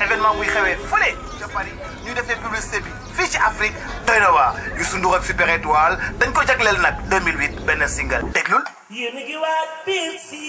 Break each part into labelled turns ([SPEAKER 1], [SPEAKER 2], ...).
[SPEAKER 1] événement buy xewee fële ca Paris ñu defee publicité bi fii ci Afrique doy na waa Youssou Ndour ak Super Étoile dañ ko jagleel nag 2008 benn single déglul
[SPEAKER 2] yéen a ngi waa Bercy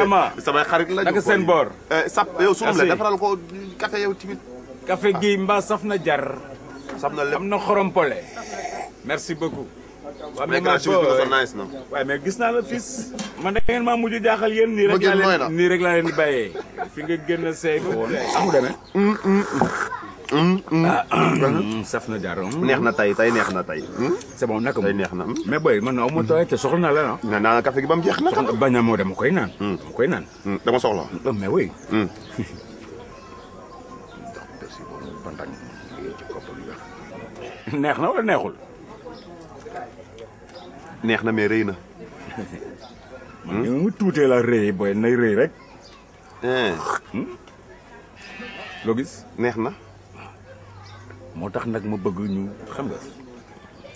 [SPEAKER 3] Rama
[SPEAKER 4] samay xarit lañu
[SPEAKER 3] naka seen boor.
[SPEAKER 4] Eh, sap yow sunu la defaral ko café yow tamit.
[SPEAKER 3] café gi mbaa saf na jar.
[SPEAKER 4] saf na lépp
[SPEAKER 3] am na xorom pole. merci beaucoup. waaw mais maa
[SPEAKER 4] boo
[SPEAKER 3] waaye mais gis naa la fils man da ngeen maa mujj jaaxal yéen nii rek laa leen nii rek laa leen di bàyyee fi nga génn seey ba woon amu demee mm, mm, mm. Ah, saf na jaar
[SPEAKER 4] neex na tey tey neex na tey
[SPEAKER 3] c'est bon naka
[SPEAKER 4] tey neex na
[SPEAKER 3] mais boy man aw ma tooy te soxla naa la ah
[SPEAKER 4] na naa café gi ba mu jeex na
[SPEAKER 3] bañ a moo dama koy naan dama koy naan
[SPEAKER 4] dama soxla
[SPEAKER 3] oh, mais oui neex na wala neexul
[SPEAKER 4] neex na mais rëy na.
[SPEAKER 3] man yow mu tuutee la rëy booy nay rëy rek.
[SPEAKER 4] Eh. Hmm?
[SPEAKER 3] loo gis.
[SPEAKER 4] neex na.
[SPEAKER 3] moo tax nag ma bëgg ñu xam nga.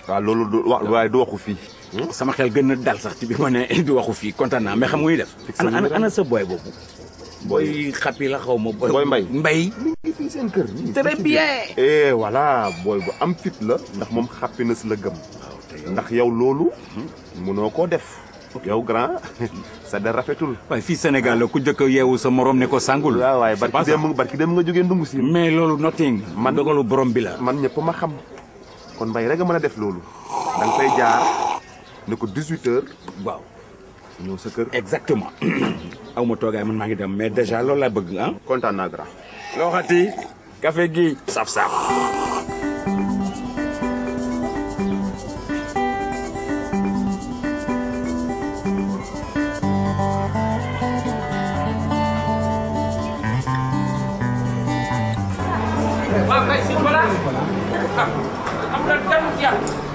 [SPEAKER 4] waaw loolu du wa waaye du waxu fii. Hmm?
[SPEAKER 3] sama xel gën a dal sax ci bi ma ne du waxu fii kontaan naa mais xam nga ñuy def. ana ana sa booy boobu. booy xapi la xaw ma.
[SPEAKER 4] booy mbay
[SPEAKER 3] mbay.
[SPEAKER 4] mi ngi fii seen kër.
[SPEAKER 3] très bien.
[SPEAKER 4] eh voilà booy bu am fit la. ndax moom xapi na si la gëm. ndax yow loolu. mënoo koo def. yow grand sa der rafetul.
[SPEAKER 3] waaye fii Sénégal la ku jëkk yeewu sa morom ne ko sangul.
[SPEAKER 4] waaw waaye barki dem barki dem nga jógee ndungu si.
[SPEAKER 3] mais loolu nothing. man dogalu borom bi la.
[SPEAKER 4] man ñëpp ma xam. kon mbay rek a mën a def loolu. da nga fay jaar ne ko 18h.
[SPEAKER 3] waaw.
[SPEAKER 4] ñëw sa kër.
[SPEAKER 3] exactement. aw ma toogaay man maa ngi dem mais déjà loolu laa bëgg ah.
[SPEAKER 4] kontaan naa grand.
[SPEAKER 3] loo xati café gi saf saf.
[SPEAKER 5] waaw kay si voilà. am na jàmm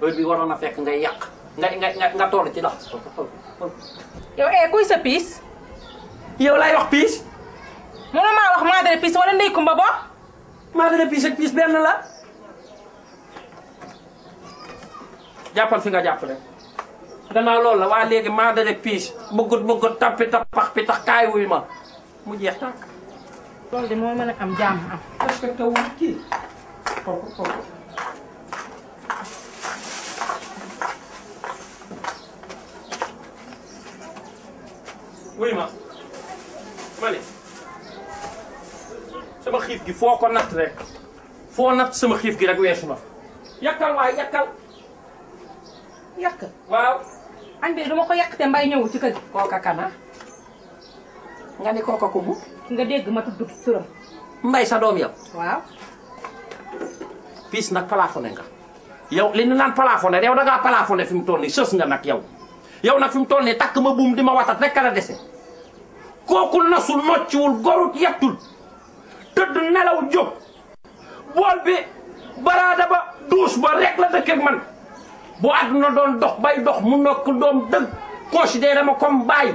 [SPEAKER 5] heure bi waroon na fekk ngay yàq nga nga nga nga toll ci dox.
[SPEAKER 6] yow eh kuy sa piis
[SPEAKER 5] yow laay wax piis
[SPEAKER 6] mënu maa wax maa dara piis wala ndey kumba bo
[SPEAKER 5] maa gën a piis ak piis benn la jàppal fi nga jàpp rek gannaaw loolu la waa léegi maa dara piis bëggut bëggut tappi tappax pi tax kaay wuy ma mu jeex tàkk
[SPEAKER 6] loolu de moo mën a am jàmm am
[SPEAKER 5] respecté wu kii kooku kooku wuy ma ma ne sama xiif gi foo ko natt rek foo natt sama xiif gi rek weesu na yàkkal waay yàkkal
[SPEAKER 6] yàq
[SPEAKER 5] waaw
[SPEAKER 6] añ bi dama ko yàq te mbay ñëwul ci kër gi
[SPEAKER 5] kooka kana nga ni kooka ku mu
[SPEAKER 6] nga dégg ma tudd turam
[SPEAKER 5] mbay sa doom yow
[SPEAKER 6] waaw
[SPEAKER 5] piis nag plafonné nga yow li ñu naan plafonné yow da ngaa plafonné fi mu toll nii sës nga nag yow yow nag fi mu toll nii takk ma buum di ma watat rek la dese kooku nasul nocciwul gorut yettul tëdd nelaw jóg bool bi baraada ba duus ba rek la dëkk ak man bu àdduna doon dox bay dox mu nokk doom dëgg considéré ma comme
[SPEAKER 6] bàyyi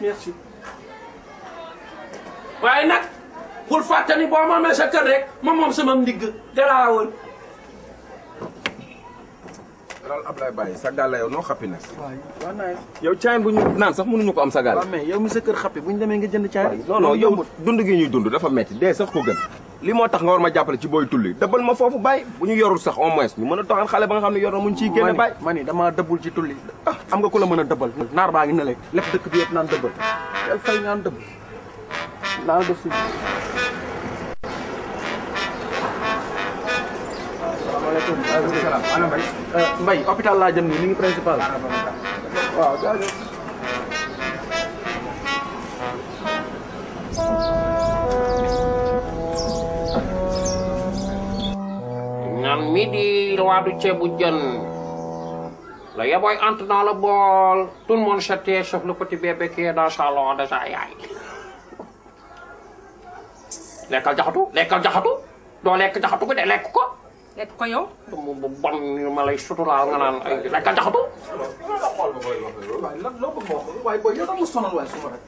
[SPEAKER 5] merci waaye nag bul fàtte ni boo moomee sa kër rek ma moom sama ndigg dalaa woon
[SPEAKER 7] daal Ablaye Baye sa gàlla yow noo xappi nas
[SPEAKER 8] waaw nice
[SPEAKER 7] yow caayin bu ñu naan sax mënuñu ko am sa gàlla
[SPEAKER 8] waaw mais yow mi sa kër xappi bu ñu demee nga jënd caay
[SPEAKER 7] non non yow dund gi ñuy dund dafa metti dee sax ko gën li moo tax nga war ma jàppale ci booy tulli dëbbal ma foofu bàyyi bu ñu yorul sax au moins ñu mën a doxaan xale ba nga xam ne yor na muñ ciy génne bàyyi
[SPEAKER 8] ma ni damaa dëbbul ci tulli ah am nga ku la mën a dëbbal naar baa ngi ne le lépp dëkk bi yëpp naan dëbbal yàlla fay naan dëbb naa la def si salaamaaleykum waaleykum salaam ana Mbaye Mbaye hôpital laa jëm nii mi ngi principal waaw jaajëf
[SPEAKER 5] ñaan mi di waadu ceebu jën la yaboy entre dans le bol tout le monde châtié sauf le petit bébé qui est dans le salon de sa yaay lekkal jaxatu lekkal jaxatu doo lekk jaxatu ko de lekk ko
[SPEAKER 6] lekk ko yow.
[SPEAKER 5] mu bu bon ñu ma lay suturaal nga naan ay lekkal jaxatu
[SPEAKER 8] waaye lan loo bëgg ma wax waaye booy yow da nga sonal waaye suma rek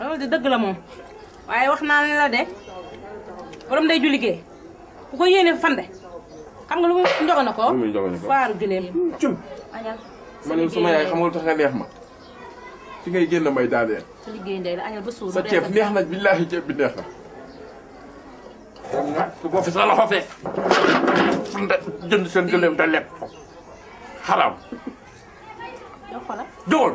[SPEAKER 6] loolu de dëgg la moom waaye wax naa ne la de borom day ju liggéey ku ko yéene fande xam nga lu mu njogo na ko
[SPEAKER 7] Lu muy njogo na ko?
[SPEAKER 6] faaru gileem
[SPEAKER 7] cum
[SPEAKER 6] añal
[SPEAKER 7] ma ne sama yaay xam nga lu tax nga neex ma fi ngay génn may daaneel
[SPEAKER 6] sa liggéey ndey la añal ba suur
[SPEAKER 7] sa ceeb neex na billaahi ceeb bi neex na
[SPEAKER 5] su boo fi sa loxo fee da jënd seen gëléem da lekk xaraam
[SPEAKER 6] yow xoolal
[SPEAKER 5] jógal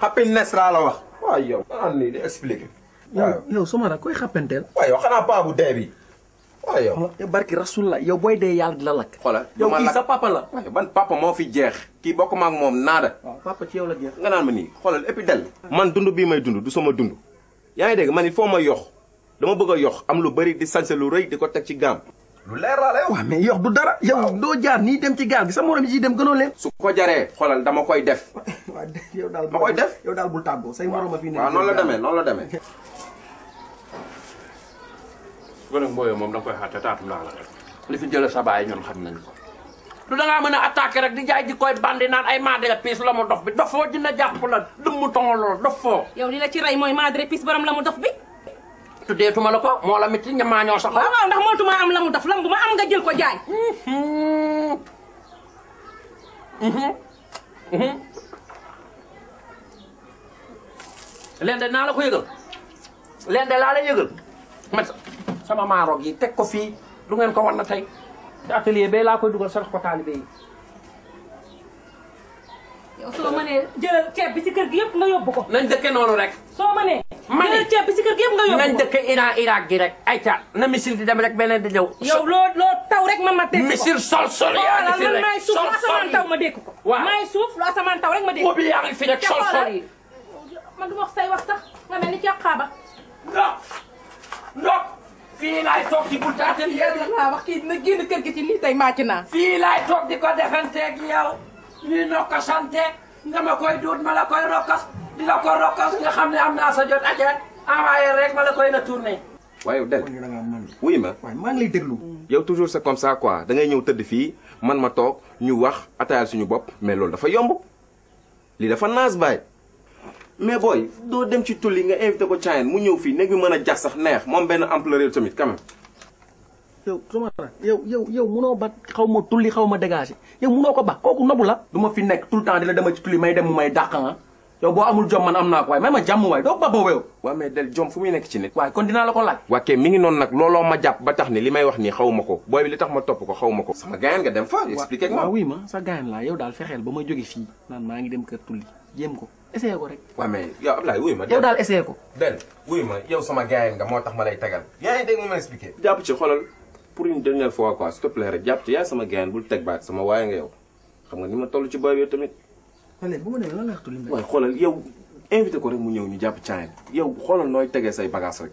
[SPEAKER 7] happiness laa la wax. waaw yow maanaam nii di expliqué.
[SPEAKER 8] waaw yow su ma la koy xàppanteel.
[SPEAKER 7] waaw yow xanaa paa bu dee bi. waaw yow.
[SPEAKER 8] yow barki rasul la yow booy dee yàlla di la lakk.
[SPEAKER 7] xoolal
[SPEAKER 8] yow kii sa papa la.
[SPEAKER 7] waaw ban papa moo fi jeex. kii bokk ma ak moom naada.
[SPEAKER 8] waaw papa ci yow la jeex.
[SPEAKER 7] nga naan ma nii xoolal et puis del. man dund bii may dund du sama dund. yaa ngi dégg man il faut ma yox dama bëgg a yox am lu bëri di sañse lu rëy di ko teg ci gaam lu leer laa lay wax.
[SPEAKER 8] waaw mais yox du dara yow doo jaar nii dem ci gaal gi sa morom yi ciy dem gënoo leen
[SPEAKER 7] su ko jaree xoolal dama koy def
[SPEAKER 8] waaw yow daal
[SPEAKER 7] Ma koy def?
[SPEAKER 8] yow daal bul tàggoo say morom a fi ne
[SPEAKER 7] waaw noonu la demee noonu la demee
[SPEAKER 5] gone mbooyoo moom da nga koy xaar te taatum laa la rek li fi jële sa baay ñoom xam nañ ko du da ngaa mën a attaqué rek di jaay ji koy bandi naan ay madre piis la mu dof bi dofoo dina jàpp la dëmm tongoloo dofoo
[SPEAKER 6] yow li la ci rey mooy madre piis borom la mu dof bi
[SPEAKER 5] tuddeetuma la ko moo la miti ñamaa ñoo sax
[SPEAKER 6] waaw waaw ndax mootuma am la mu dof lam bu ma am nga jël ko jaay Mhm.
[SPEAKER 5] leen de naa la ko yëgal leen de laa la yëgal man sama maaroog yi teg ko fii lu ngeen ko wan na tey te atelier bee laa koy dugal sarax ko taalibe yi
[SPEAKER 6] yow soo mënee jëlal ceeb bi ci kër gi yëpp nga yóbbu ko.
[SPEAKER 5] nañ dëkke noonu rek
[SPEAKER 6] soo ma nee.
[SPEAKER 5] ma ne
[SPEAKER 6] ceeb bi si kër gi yëpp nga yóbbu.
[SPEAKER 5] nañ dëkk Iran Irak gi rek. ayca na missile di dem rek beneen di ñëw.
[SPEAKER 6] yow loo loo taw rek man ma dégg ko.
[SPEAKER 5] missile sol sol yaa ngi fi rek
[SPEAKER 6] maay suuf lu asamaan taw ma dégg ko.
[SPEAKER 5] waaw
[SPEAKER 6] maay suuf lu asamaan taw rek ma dégg ko.
[SPEAKER 5] boobu yaa ngi fi rek sol sol yi.
[SPEAKER 6] man du ma wax say wax sax nga mel ni ceeb xaaba.
[SPEAKER 5] ndox ndox. fii laay toog di buntu atelier bi.
[SPEAKER 6] waaw wax kii dina génn kër gi ci nii tey màcc naa.
[SPEAKER 5] fii laay toog di ko defanteeg yow. ñu nokk sante. nga ma koy duut ma la koy rokkas di la ko rokkas nga xam ne am naa sa jot aja envoyé rek ma la koy na tourné.
[SPEAKER 7] waaye del wuy ma
[SPEAKER 8] waaye maa ngi lay déglu.
[SPEAKER 7] yow toujours c'est comme ça quoi da ngay ñëw tëdd fii man ma toog ñu wax ataayal suñu bopp mais loolu dafa yomb lii dafa naas baay. mais booy doo dem ci tulli nga invité ko Thiayen mu ñëw fii néeg bi mën a jax sax neex moom benn ampleur tamit quand même.
[SPEAKER 8] yow sama yow yow yow munoo ba xaw ma tulli xaw ma dégagé yow munoo ko ba kooku nobu la. du ma fi nekk tout le temps di la dama ci tulli may dem mu may dàq ah yow boo amul jom man am naa ko waaye may ma jàmm waaye doo ba boobu yow.
[SPEAKER 7] waa mais del jom fu muy nekk ci nit.
[SPEAKER 8] waaye kon dinaa la ko laaj.
[SPEAKER 7] waa kay mi ngi noonu nag looloo ma jàpp ba tax ni li may wax nii xaw ma ko booy bi li tax ma topp ko xaw ma ko. sama gaayan nga dem fa expliqué ak ma.
[SPEAKER 8] waaw oui ma sa gaayan laa yow daal fexeel ba ma jóge fii naan maa ngi dem kër tulli jéem ko. essayé ko rek.
[SPEAKER 7] waaw mais yow Ablaye wuyu ma.
[SPEAKER 8] yow daal essayé ko.
[SPEAKER 7] benn wuyu ma yow sama gars nga moo tax ma lay tegal. yaa ngi dégg mu ma expliqué. jàpp ci xoolal pour une dernière fois quoi s'il te plaît rek jàpp ci yaa sama gars bul teg baat sama waaye nga yow xam nga ni ma toll ci booy bi tamit.
[SPEAKER 8] wala bu ma demee lan la wax tuuti.
[SPEAKER 7] waaw xoolal yow invité ko rek mu ñëw ñu jàpp caa yow xoolal nooy tegee say bagages rek.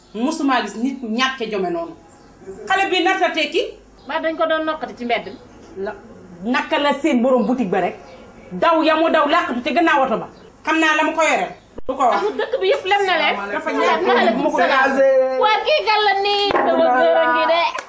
[SPEAKER 6] musuma gis nit ñàkke jome noonu xale bi narta tekki
[SPEAKER 9] ba dañ ko doon nokkati ci mbedd
[SPEAKER 6] la naka la seen borom boutique ba rek daw ya mu daw làqatu te gannaaw oto ba xam naa la mu ko yoreel du ko wax
[SPEAKER 9] dëkk bi yëpp lem na leen
[SPEAKER 6] dafa ñàkk
[SPEAKER 9] ma ko waa kii gàll nii sama góor a ngi de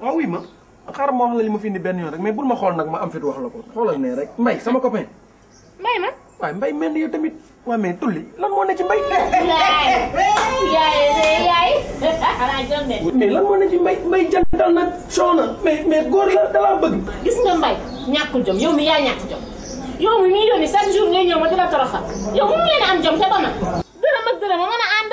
[SPEAKER 8] waaw wuy
[SPEAKER 9] ma
[SPEAKER 8] xaaral ma wax la li ma fi indi benn yoon rek mais bul ma xool nag ma am fit wax la ko xoolal ne rek mbay sama copain
[SPEAKER 9] mbay ma
[SPEAKER 8] waaye mbay mel ni yow tamit waa mais tulli lan moo ne ci mbay mais lan moo ne ci mbay mbay jantal nag soona mais mais góor la dalaa bëgg
[SPEAKER 9] gis nga mbay ñàkkul jom yow mi yaa ñàkk jom yow mi muy yónni chaque jour ngay ñëw ma dina toroxal yow mënu leen a am jom te ba ma dërëm ak dërëm ma
[SPEAKER 7] mën a ànd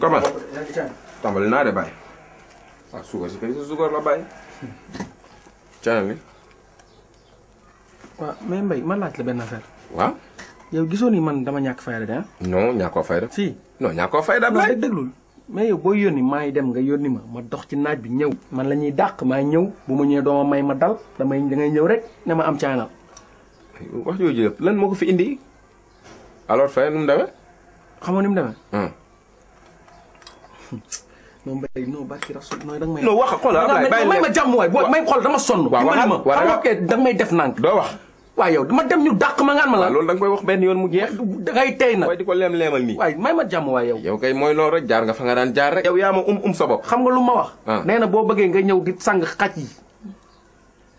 [SPEAKER 7] comment tàmbali naa de bàyyi ah suukar si kay sa suukar la bàyyi caan li
[SPEAKER 8] waaw mais Mbaye ma laaj la benn affaire
[SPEAKER 7] waaw
[SPEAKER 8] yow gisoo ni man dama ñàkk fayda de ah
[SPEAKER 7] non ñaa koo fayda
[SPEAKER 8] si
[SPEAKER 7] non ñaa koo fayda
[SPEAKER 8] non
[SPEAKER 7] Ablaye
[SPEAKER 8] dé- déglul mais yow booy yónni maay dem nga yónni ma ma dox ci naaj bi ñëw man la ñuy dàq maay ñëw bu ma ñëwee dooma may ma dal damay da ngay ñëw rek ne ma am caanal
[SPEAKER 7] wax jooju yëpp lan moo ko fi indi alors fin nu mu demee.
[SPEAKER 8] xam nga ni mu demee.
[SPEAKER 7] Hmm.
[SPEAKER 8] non Mbaye non barki rasul non danga may.
[SPEAKER 7] non wax xoolal Ablaye bàyyi
[SPEAKER 8] may ma jàmm waay boo may xool dama sonn.
[SPEAKER 7] waaw
[SPEAKER 8] waaw ma xam nga danga may def nànk.
[SPEAKER 7] doo wax.
[SPEAKER 8] waaw yow dama dem ñu dàq ma ngaan ma la.
[SPEAKER 7] loolu da nga koy wax benn yoon mu jeex.
[SPEAKER 8] dangay tey nag
[SPEAKER 7] waaye di ko leem leemal nii.
[SPEAKER 8] waaye may ma jàmm waay yow.
[SPEAKER 7] yow kay mooy loolu rek jaar nga fa nga daan jaar rek. yow yaa ma um um sa bopp.
[SPEAKER 8] xam nga lu ma wax.
[SPEAKER 7] Ah.
[SPEAKER 8] nee na boo bëggee nga ñëw di sang xaj yi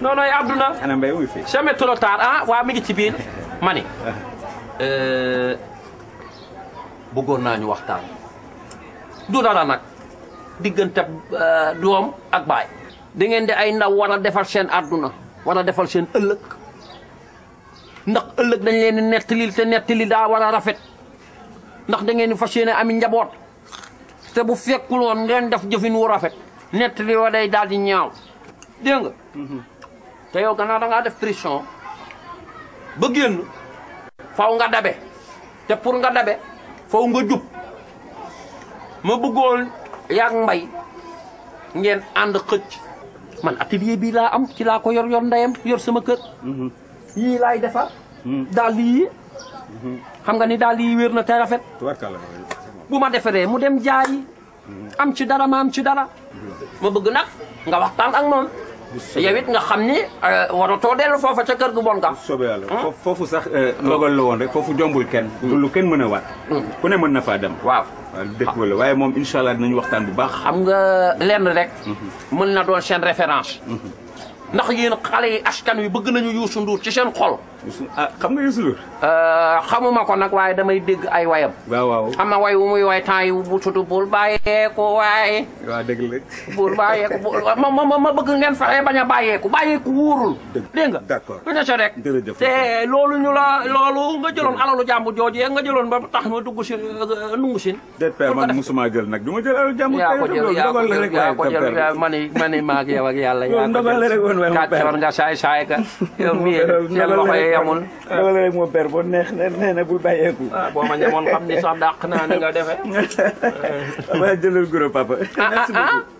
[SPEAKER 7] non non àdduna.
[SPEAKER 3] ana mbay wuy fi.
[SPEAKER 5] jamais trop tard ah waa mi ngi ci biir ma ni euh, bëggoon naa ñu waxtaan. du dara nag diggante euh, doom ak baay. da ngeen di ay ndaw war a defar seen àdduna war a defar seen ëllëg ndax ëllëg dañ leen di nettali te nettali daa war a rafet ndax da ngeen di fas yéene ami njaboot. te bu fekkul woon ngeen def jëfin wu rafet nett li wa day daal di ñaaw dégg nga mhm. te yow gannaaw da ngaa def pression ba génn faw nga dabe te pour nga dabe faw nga jub ma bëggoon yaag mbay ngeen ànd xëcc man atelier bii laa am ci laa ko yor yor ndeyam yor sama kër mhm. yii laay defar. Hmm. dàll yii. Hmm. xam nga ni dàll yii wér na te rafet. bu ma defaree mu dem jaayi. Hmm. am ci dara ma am ci dara. ma bëgg nag nga waxtaan ak moom. yow it nga xam ni euh, waratoo dellu foofa ca kër gu bon nga.
[SPEAKER 3] soobee yàlla foofu sax euh, ndogal la woon rek foofu jombul kenn. lu kenn mën a waat. ku ne mën na faa dem.
[SPEAKER 5] waaw
[SPEAKER 3] dëkk wala waaye moom incha allah dinañu waxtaan bu baax.
[SPEAKER 5] xam nga lenn rek. mën na doon seen référence. ndax yéen xale yi askan wi bëgg nañu Youssou Ndour ci seen xol.
[SPEAKER 3] ah xam nga Youssou Ndour.
[SPEAKER 5] Euh, xamuma ko nag waaye damay dégg ay wayam.
[SPEAKER 3] waaw waaw
[SPEAKER 5] am na way wu muy way temps yi bu tudd bul bàyyeeku waaye.
[SPEAKER 3] waaw dëgg la.
[SPEAKER 5] bul bàyyeeku bu ma ma ma bëgg ngeen fexe bañ a bàyyeeku bàyyeeku wóorul. dégg nga
[SPEAKER 3] d'accord
[SPEAKER 5] bu ñu rek.
[SPEAKER 3] jërëjëf
[SPEAKER 5] te loolu ñu la loolu nga jëloon alalu jàmbu jooju nga jëloon ba tax ma dugg si euh, nungu sin
[SPEAKER 3] déet père man musuma jël nag du ma jël alal jàmbur.
[SPEAKER 5] yaa ko jël yaa ko jël yaa ko jël
[SPEAKER 3] yaa
[SPEAKER 5] ma ni ma ni maa ak yow ak yàlla. yaa ko jël kàccoor nga saay saay ka. yow mii seen loxo yi yamul.
[SPEAKER 3] dogal rek moo père boo neex na nee na bul bàyyeeku.
[SPEAKER 5] ah boo ma ñamoon xam ni sax dàq naa ni nga defee.
[SPEAKER 3] waaw jëlal guro papa. merci beaucoup.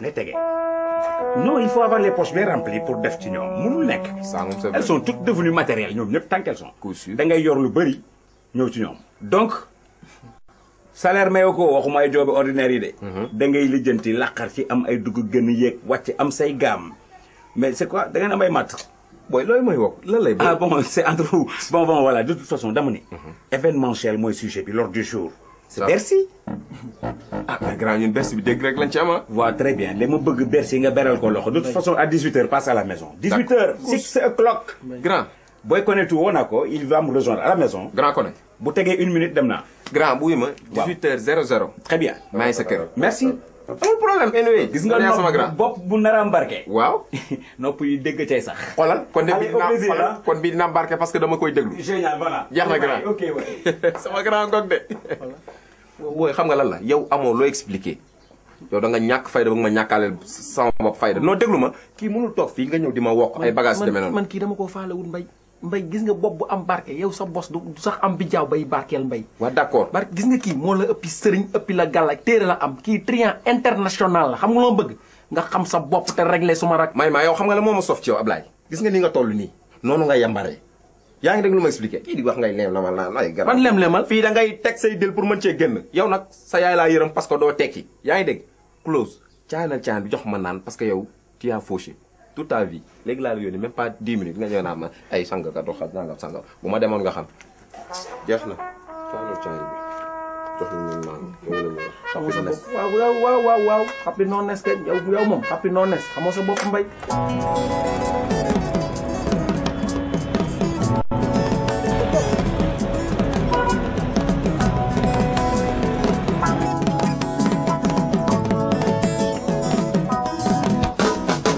[SPEAKER 3] lay tege. non il faut avoir les poches bien remplies pour def ci ñoom mënul nekk.
[SPEAKER 7] ça moom c'est vrai
[SPEAKER 3] elles sont toutes devenues matérielles ñoom ñëpp tant qu'elles sont.
[SPEAKER 7] Coup sûr.
[SPEAKER 3] da ngay yor lu bëri ñëw ci ñoom. donc salaire mayoo ko waxuma ay joobe ordinaire yi de. da ngay lijjanti laqar ci am ay dugg gën a yéeg wàcc am say gaam mais c'est quoi da ngeen am ay matt.
[SPEAKER 7] booy loolu mooy wokk lan lay.
[SPEAKER 3] ah bon c'est entre vous bon bon voilà de toute façon dama ne. Mhm. événementiel mooy sujet bi l'ordre du jour. c'est Bercy.
[SPEAKER 7] ah mais grand ñun Bercy bi dégg rek lañ ci am ah.
[SPEAKER 3] waaw très bien léegi ma bëgg Bercy nga beral ko loxo de toute façon à 18h passe à la maison. 18h 6 o'clock.
[SPEAKER 7] grand.
[SPEAKER 3] booy connecté woo naa ko il va me rejoindre à la maison.
[SPEAKER 7] grand connecté.
[SPEAKER 3] bu tegee une minute dem naa.
[SPEAKER 7] grand buy ma. 18h00.
[SPEAKER 3] très bien
[SPEAKER 7] maa ngi sa kër.
[SPEAKER 3] merci.
[SPEAKER 7] amul problème anyway.
[SPEAKER 3] gis nga nopp bopp bu nar a embarqué.
[SPEAKER 7] waaw
[SPEAKER 3] nopp yi dégg cay sax.
[SPEAKER 7] xoolal kon de bii
[SPEAKER 3] dina
[SPEAKER 7] xoolal kon bii dina embarqué parce que dama koy déglu.
[SPEAKER 3] génial voilà.
[SPEAKER 7] jeex na grand
[SPEAKER 3] ok
[SPEAKER 7] sama grand ngog de. wooy xam nga lan la yow amoo loo expliqué. yow da nga ñàkk fayda ba nga ma ñàkkaaleel sama bopp fayda non déglu ma kii mënul toog fii nga ñëw di ma wokk ay bagage demee noonu
[SPEAKER 8] man kii dama koo faale wut mbay mbay gis nga bopp bu am barke yow sa bos du du sax am bi jaaw bay barkeel mbay
[SPEAKER 7] waa d'accord
[SPEAKER 8] barke gis nga kii moo la ëppi sëriñ ëppi la gàllaaj téere la am kii triant international la xam nga loo bëgg nga xam sa bopp te réglé suma rak
[SPEAKER 7] may maa yow xam nga la moo ma sof ci yow Ablaye gis nga ni nga toll nii noonu nga yambaree yaa ngi dégg lu ma expliqué kii di wax ngay leem lamal naan ay garab
[SPEAKER 8] ban lem lemal
[SPEAKER 7] fii da ngay teg say dil pour mën cee génn yow nag sa yaay laa yërëm parce que doo tekki yaa ngi dégg close caanal caan bi jox ma naan parce que yow tu as fauché toute ta vie léegi laa la yónni même pas 10 minutes nga ñëw naa ma ay sang ka doxal nangam sangam bu ma demoon nga xam jeex na taanu caay bi jox ñu ñun maam loolu la ñu wax
[SPEAKER 8] xamoo sa bopp waaw waaw waaw waaw waaw xappi noon nes kenn yow yow moom xappi noon nes xamoo sa bopp mbay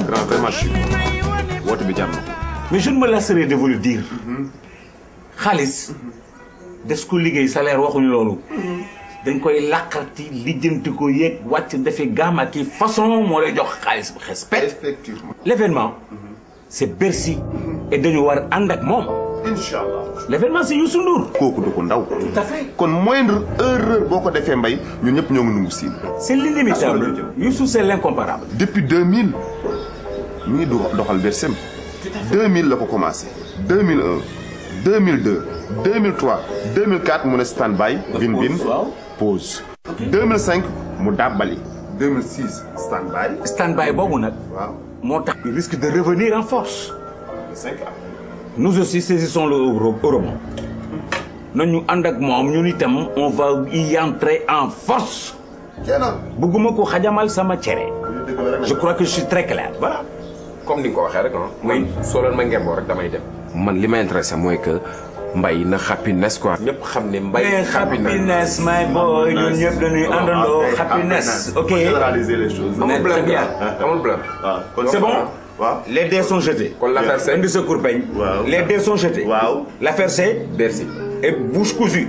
[SPEAKER 4] grand vraiment chic woote bi jar na ko.
[SPEAKER 3] mais je ne me lasserai de vous le dire xaalis des ko liggéey salaire waxuñu loolu dañ koy làqarti lijjanti ko yéeg wàcc defi gaam ak i façon moo lay jox xaalis bu xes pet
[SPEAKER 4] effectivement.
[SPEAKER 3] l'événement c'est Bercy. et dañu war ànd ak moom.
[SPEAKER 4] incha allah
[SPEAKER 3] l'événement c'est Youssou Ndour.
[SPEAKER 4] kooku du ko ndaw.
[SPEAKER 3] tout à fait
[SPEAKER 4] kon moindre erreur boo ko defee mbay ñun ñëpp ñoo ngi nungu siin.
[SPEAKER 3] c'est l'inimitable Youssou c'est l'incomparable.
[SPEAKER 4] depuis 2000 mi ngi doxal Bercem. 2000 la ko commencé. 2001 2002 2003 2004 mu ne stand by. bin bin pause. 2005 mu dàbbali. 2006 stand by.
[SPEAKER 3] stand by boobu nag.
[SPEAKER 4] waaw.
[SPEAKER 3] moo tax il risque de revenir en force. nous aussi saisissons le Oromo. nañu ànd ak moom ñun itam on va y entrer en force. bëgguma ko xajamal sama cere. je crois que je suis très clair voilà.
[SPEAKER 7] comme ni nga ko waxee rek ah. mooy soo leen ma ngemboo rek damay dem. man li ma intéressé mooy que. mbay na happiness quoi. ñëpp xam ne mbay.
[SPEAKER 3] happiness my boy ñun ñëpp dañuy àndandoo happiness. ok
[SPEAKER 4] généraliser les choses.
[SPEAKER 3] amul blab bien
[SPEAKER 7] amul
[SPEAKER 4] blab. Ah,
[SPEAKER 3] c'est bon.
[SPEAKER 4] waaw
[SPEAKER 3] les dés sont jetés.
[SPEAKER 7] kon l'affaire c'est
[SPEAKER 3] indi sa kurpeñ.
[SPEAKER 4] waaw
[SPEAKER 3] les dés sont jetés.
[SPEAKER 4] waaw
[SPEAKER 3] l'affaire c'est.
[SPEAKER 7] Bercy
[SPEAKER 3] et bouche cousue.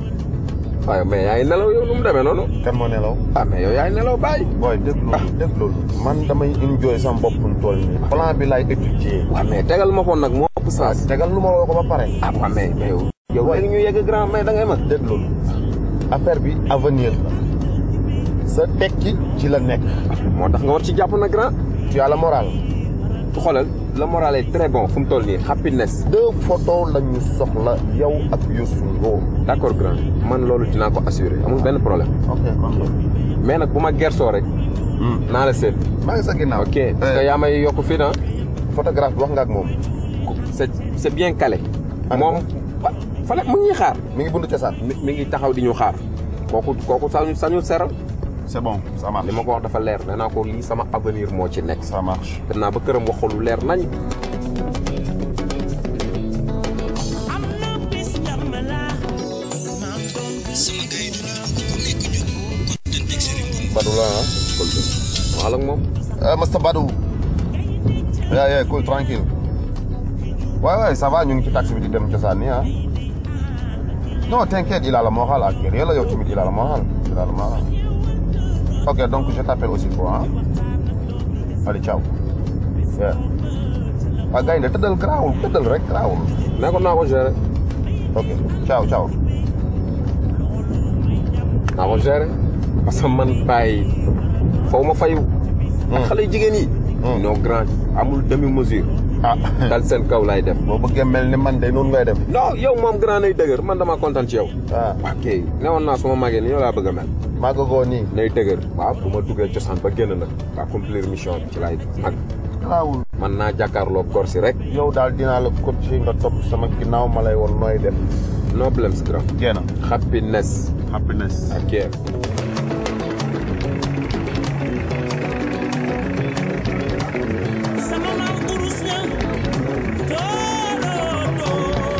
[SPEAKER 8] waaye
[SPEAKER 7] mais yaay nelaw yow nu mu demee noonu.
[SPEAKER 4] kan moo nelaw.
[SPEAKER 7] ah mais yow yaay nelaw bàyyi.
[SPEAKER 4] booy def loolu def loolu. man damay enjoy sama bopp fu mu toll nii. plan bi laay étudier.
[SPEAKER 7] waaw mais tegal ma ko nag moo ëpp sens.
[SPEAKER 4] tegal lu ma woo ko ba pare.
[SPEAKER 7] ah waaw mais mais yow. yow léegi ñu yegg grand mais da ngay mag.
[SPEAKER 4] def loolu affaire bi avenir la. sa tekki ci la nekk.
[SPEAKER 7] moo tax nga war ci jàpp na grand.
[SPEAKER 4] tu as la morale.
[SPEAKER 7] xoolal. le moral est très bon fu mu toll nii happiness.
[SPEAKER 4] deux photos la ñu soxla yow ak Youssou Ndour.
[SPEAKER 7] d' accord grand man loolu dinaa ko assurer amul benn problème.
[SPEAKER 4] ok ok
[SPEAKER 7] mais nag bu ma gersoo rek. naa la seet.
[SPEAKER 4] maa ngi sa ginnaaw.
[SPEAKER 7] ok parce que yaa may yokk fii na
[SPEAKER 4] photographe bi wax nga ak moom.
[SPEAKER 7] c' est c' est bien calé. moom fa fale mu ngi ñuy xaar.
[SPEAKER 4] mi ngi bundu cosaan.
[SPEAKER 7] mi mi ngi taxaw di ñu xaar. kooku kooku sañu sañu seral.
[SPEAKER 4] c' est bon ça marche.
[SPEAKER 7] li ma ko wax dafa leer nee naa ko lii sama avenir moo ci nekk.
[SPEAKER 4] ça marche.
[SPEAKER 7] dem naa ba këram waxoo lu leer nañ
[SPEAKER 4] Badou la ah.
[SPEAKER 7] waxal ak moom
[SPEAKER 4] ah Masta Badou. yaa yaa cool tranquille. waay waay ça va ñu ngi ci taxi bi di dem cosaan nii ah. non t'inquiète il a la moral ak yéen yéen la yow tamit il a la moral il a la moral. ok donc je t'appelle aussi quoi ah. Fally Thiaw yeah waa gars yi ne tëddal garaawul tëddal rek garaawul
[SPEAKER 7] ne ko naa ko gérer
[SPEAKER 4] ok ciao ciao
[SPEAKER 7] naa ko gérer parce que man bàyyi foo ma fayu ak xale yu jigéen yi non grand amul demi mesure
[SPEAKER 4] ah
[SPEAKER 7] dal seen kaw laay def
[SPEAKER 4] boo bëggee mel ni man de noonu ngay def
[SPEAKER 7] non yow moom grand nay dëgër man dama kontaan ci yow
[SPEAKER 4] waaw
[SPEAKER 7] ok newoon naa su ma màggee ni yow laa bëgg a mel
[SPEAKER 4] maa ko goo nii
[SPEAKER 7] nay dëgër waaw bu ma duggee cosaan ba génn nag ba accomplir mission bi ci laay mag
[SPEAKER 4] garaawul
[SPEAKER 7] man naa jàkkaarloo gor si rek
[SPEAKER 4] yow daal dinaa la ko ci nga topp sama ginnaaw ma lay woon nooy def
[SPEAKER 7] no blames grand
[SPEAKER 4] jeena
[SPEAKER 7] happiness
[SPEAKER 4] happiness
[SPEAKER 7] ak care
[SPEAKER 2] sama maam urus la tooroo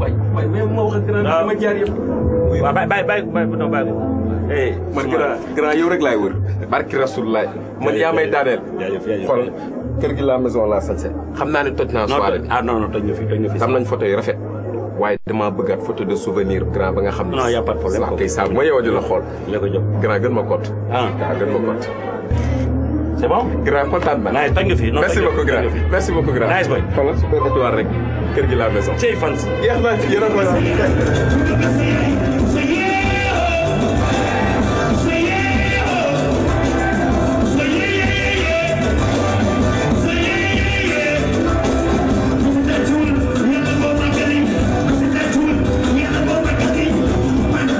[SPEAKER 8] waay waay mais ma wax ak grand bi ma jaar yëpp.
[SPEAKER 3] waaw bàyyi bàyyi bàyyi bàyyi non bàyyi ko.
[SPEAKER 7] eh man grand grand yow rek laay wër. barki rasulullah man yaa may daaneel.
[SPEAKER 3] jaajëf jaajëf
[SPEAKER 7] xool kër gi la maison la sañse. xam naa ne toj naa soirée bi.
[SPEAKER 3] ah non non toj na fi toj na fi.
[SPEAKER 7] am nañ photo yu rafet. waaye damaa bëggaat photo de souvenir grand ba nga xam ne.
[SPEAKER 3] non y a pas de problème
[SPEAKER 7] waaw kay saa bu ma yeewoo di la xool.
[SPEAKER 3] la ko jox
[SPEAKER 7] grand gën ma kot
[SPEAKER 3] ah
[SPEAKER 7] grand gën ma
[SPEAKER 3] kot c'est bon
[SPEAKER 7] grand kontaan
[SPEAKER 3] na naay tàng fii
[SPEAKER 7] merci beaucoup grand merci beaucoup grand
[SPEAKER 3] nice boy
[SPEAKER 7] xoolal su ko étoile rek kër gi la maison
[SPEAKER 3] cey fans
[SPEAKER 7] yeex naa ci yéen a ko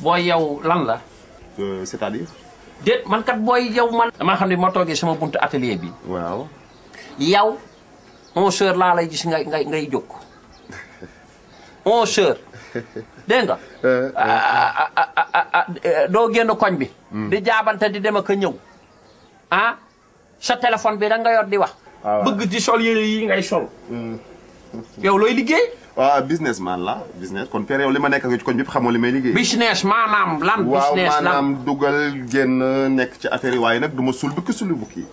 [SPEAKER 5] booy yow lan la.
[SPEAKER 4] Euh, c'est-à-dire.
[SPEAKER 5] déet man kat booy yow man. damaa xam ne ma toogee sama buntu atelier bi.
[SPEAKER 4] waaw.
[SPEAKER 5] yow. 11h laa lay gis ngay ngay ngay jóg 11h. dégg nga. Euh, ah, ah, ah, doo génn koñ bi. Hmm. di jaabante di dem ak a ñëw ah. sa téléphone bi da nga yor di wax.
[SPEAKER 4] waaw
[SPEAKER 5] bëgg di sol yére yi ngay sol. yow looy liggéey.
[SPEAKER 4] waaw business man la business kon père yow li ma nekk ak koñ bi xamoo li may liggéey.
[SPEAKER 5] business maanaam lan.
[SPEAKER 4] waaw
[SPEAKER 5] business lan
[SPEAKER 4] maanaam dugal génn nekk ci affaire yi waaye nag du ma sul bukki sulu bukki.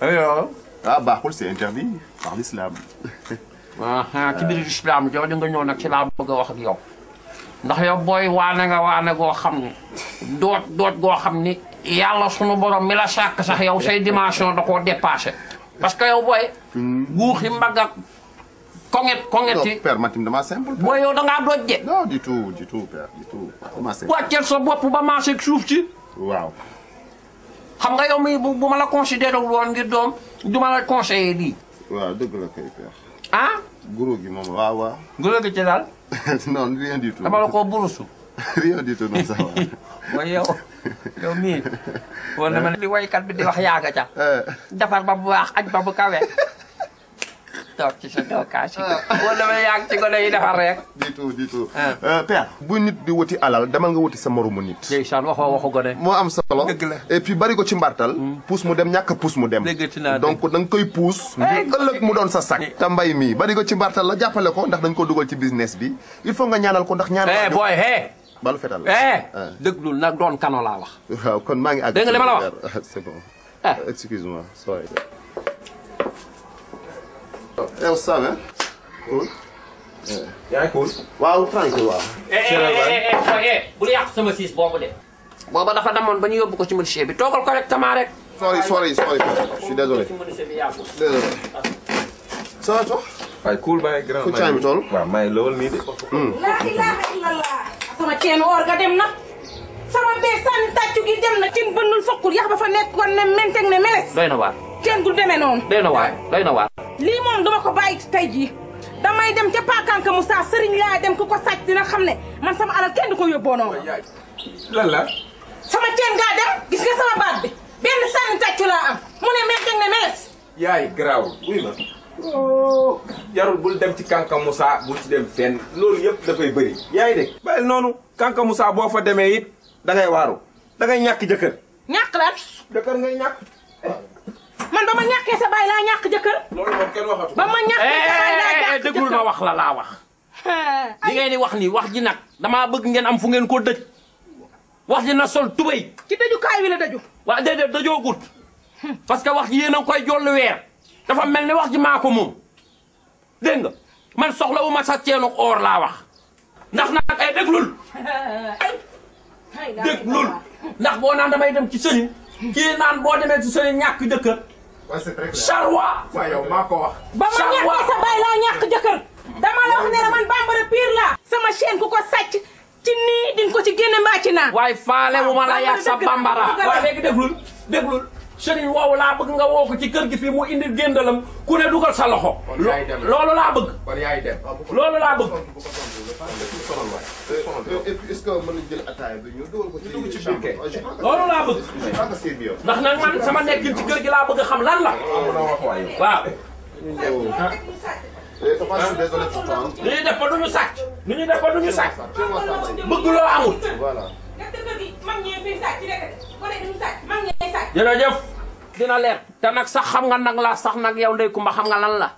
[SPEAKER 5] aywa.
[SPEAKER 4] ah baaxul c'est interdit par l'islam
[SPEAKER 5] aha ci biir lislaam jooju nga ñëw nag ci laa bëgg a wax ak yow ndax yow booy waane nga waane goo xam ne doot doot goo xam ni yàlla sunu borom mi la sàkk sax yow say dimension da koo dépassé parce que yow booy guuxi mbagg ak koŋet koŋet yi
[SPEAKER 4] père man tamit damaa simple.
[SPEAKER 5] booy yow da ngaa dojje
[SPEAKER 4] non du tout du tout père du tout. damaa simple
[SPEAKER 5] wàcceel sa bopp ba maase ak suuf si
[SPEAKER 4] waaw.
[SPEAKER 5] xam nga yow mi bu bu ma la considéré wul woon ngir doom du ma la conseillé lii
[SPEAKER 4] waaw dëgg la kay peex.
[SPEAKER 5] ah.
[SPEAKER 4] guro gi moom waaw waaw.
[SPEAKER 5] guro gi ci daal.
[SPEAKER 4] non rien du tout.
[SPEAKER 5] dama la koo burusu.
[SPEAKER 4] rien du tout non ça va.
[SPEAKER 5] mooy yow yow mii. wala dama ne li waykat bi di wax yaa nga ca.
[SPEAKER 4] Eh.
[SPEAKER 5] defar ba bu baax aj ba bu kawe. toog ci sa dookaasi. wala dama yaa ngi ci gone yi defar rek.
[SPEAKER 4] du tout du tout.
[SPEAKER 5] Ah.
[SPEAKER 4] Euh, père bu nit di wuti alal demal nga wuti sa moromu nit.
[SPEAKER 5] ndeysaan waxoo waxu gone.
[SPEAKER 4] moo am solo
[SPEAKER 5] dëgg la
[SPEAKER 4] et puis bari ko ci mbartal. Hmm. puus mu dem ñàkk puus mu dem. donc da nga koy puus. Eh, ngir ëllëg mu doon sa sac. Eh. te mbay mi bari ko ci mbartal la jàppale ko ndax dañ ko dugal ci business bi il faut nga ñaanal ko ndax. ñaanal
[SPEAKER 5] eh, ko
[SPEAKER 4] balu fetal la.
[SPEAKER 5] eh
[SPEAKER 4] Ah.
[SPEAKER 5] déglul nag doon kano laa wax
[SPEAKER 4] waaw kon maa ngi àgg.
[SPEAKER 5] Dégg nga li ma la wax?
[SPEAKER 4] Ah, c'est bon.
[SPEAKER 5] Ah.
[SPEAKER 4] excuse-moi sorry. yow ça va. cool.
[SPEAKER 7] yaa ngi cool.
[SPEAKER 4] waaw tranquille waaw.
[SPEAKER 5] bul yàq sama siis boobu de booba dafa damoon ba ñu yóbbu ko ci monsieur bi toogal correctement rek
[SPEAKER 4] Sorry, sorry, sorry. Je suis désolé. Désolé. Ça va toi
[SPEAKER 7] waaye cool bàyyi grand
[SPEAKER 4] Fu caay bi toll?
[SPEAKER 7] waaw may lowal nii de
[SPEAKER 6] laa ilaaha illallah sama ceen woor ga dem na sama bee sànni tàccu gi dem na cin bënnul fokkul yax ba fa nekkoon ne menteg ne meles
[SPEAKER 5] doy na waar
[SPEAKER 6] ceen du demee noonu
[SPEAKER 5] doy na waar doy na waar
[SPEAKER 6] lii moom dama ko bàyyi ci tey jii damay dem ca paakanka Moussa sëriñ laa dem ku ko sàcc dina xam ne man sama alal kenn du ko yóbboo noonu
[SPEAKER 7] lan la
[SPEAKER 6] sama ceen ngaa dem gis nga sama baat bi benn sànni tàccu laa am mu ne mel ne meles
[SPEAKER 7] yaay garaaw wuy ma oh, jarul bul dem ci Kanka Moussa bul ci dem fenn loolu yëpp dafay bëri yaay de bàyyil noonu Kanka Moussa boo fa demee it da ngay waaru da ngay ñàkk jëkkër
[SPEAKER 6] ñàkk lan
[SPEAKER 7] jëkkër ngay ñàkk
[SPEAKER 6] man ba ma ñàkkee sa baay laa ñàkk jëkkër
[SPEAKER 7] loolu moom kenn waxatu
[SPEAKER 6] ba ma ñàkkee sa baay laa eh,
[SPEAKER 5] eh, eh, ñàkk
[SPEAKER 6] jëkkër déglu ma
[SPEAKER 5] wax la laa wax li ngeen di wax nii wax ji nag damaa bëgg ngeen am fu ngeen ko dëj wax ji na sol tubéy
[SPEAKER 6] ci dëjukaay wi la dëju
[SPEAKER 5] waa déedéet dajoo gut parce que wax ji yéen a ngi koy jollu weer dafa mel ni wax ji maa ko moom dégg nga man soxla wu ma sa ceenu or laa wax ndax nag ay déglul dégg loolu ndax boo naan damay dem ci sëriñ kii naan boo demee ci sëriñ ñàkk jëkkër charwa
[SPEAKER 7] waaw yow maa ko wax
[SPEAKER 6] ba ma ñàkkee sa baay laa ñàkk jëkkër dama la wax ne la man bambara pire la sama chaîne ku ko sàcc ci nii din ko ci génne mbaa ci naa
[SPEAKER 5] waaye faale wu ma la yàq sa bambara waaye léegi déglul déglul sëriñ woowu laa bëgg nga woo ko ci kër gi fii mu indi géndalam ku ne dugal sa loxo. loolu laa bëgg.
[SPEAKER 7] kon yaay dem
[SPEAKER 5] loolu laa bëgg.
[SPEAKER 4] est-ce que mën nañu jël ataaya bi ñu dugal ko ci
[SPEAKER 7] dugg ci biir
[SPEAKER 5] loolu laa bëgg. ndax nag man sama nekkin ci kër gi laa bëgg a xam lan la. waaw.
[SPEAKER 4] Eh, papa, je suis désolé pour toi. hein.
[SPEAKER 5] nu ñuy def ba du ñu sàcc nu ñuy def ba du ñu sàcc
[SPEAKER 4] Tu vois ça, Baye.
[SPEAKER 5] bëgg loo amul
[SPEAKER 4] Voilà.
[SPEAKER 5] jërëjëf dina leer te nag sax xam nga nag laa sax nag yow ndey kumba xam nga lan la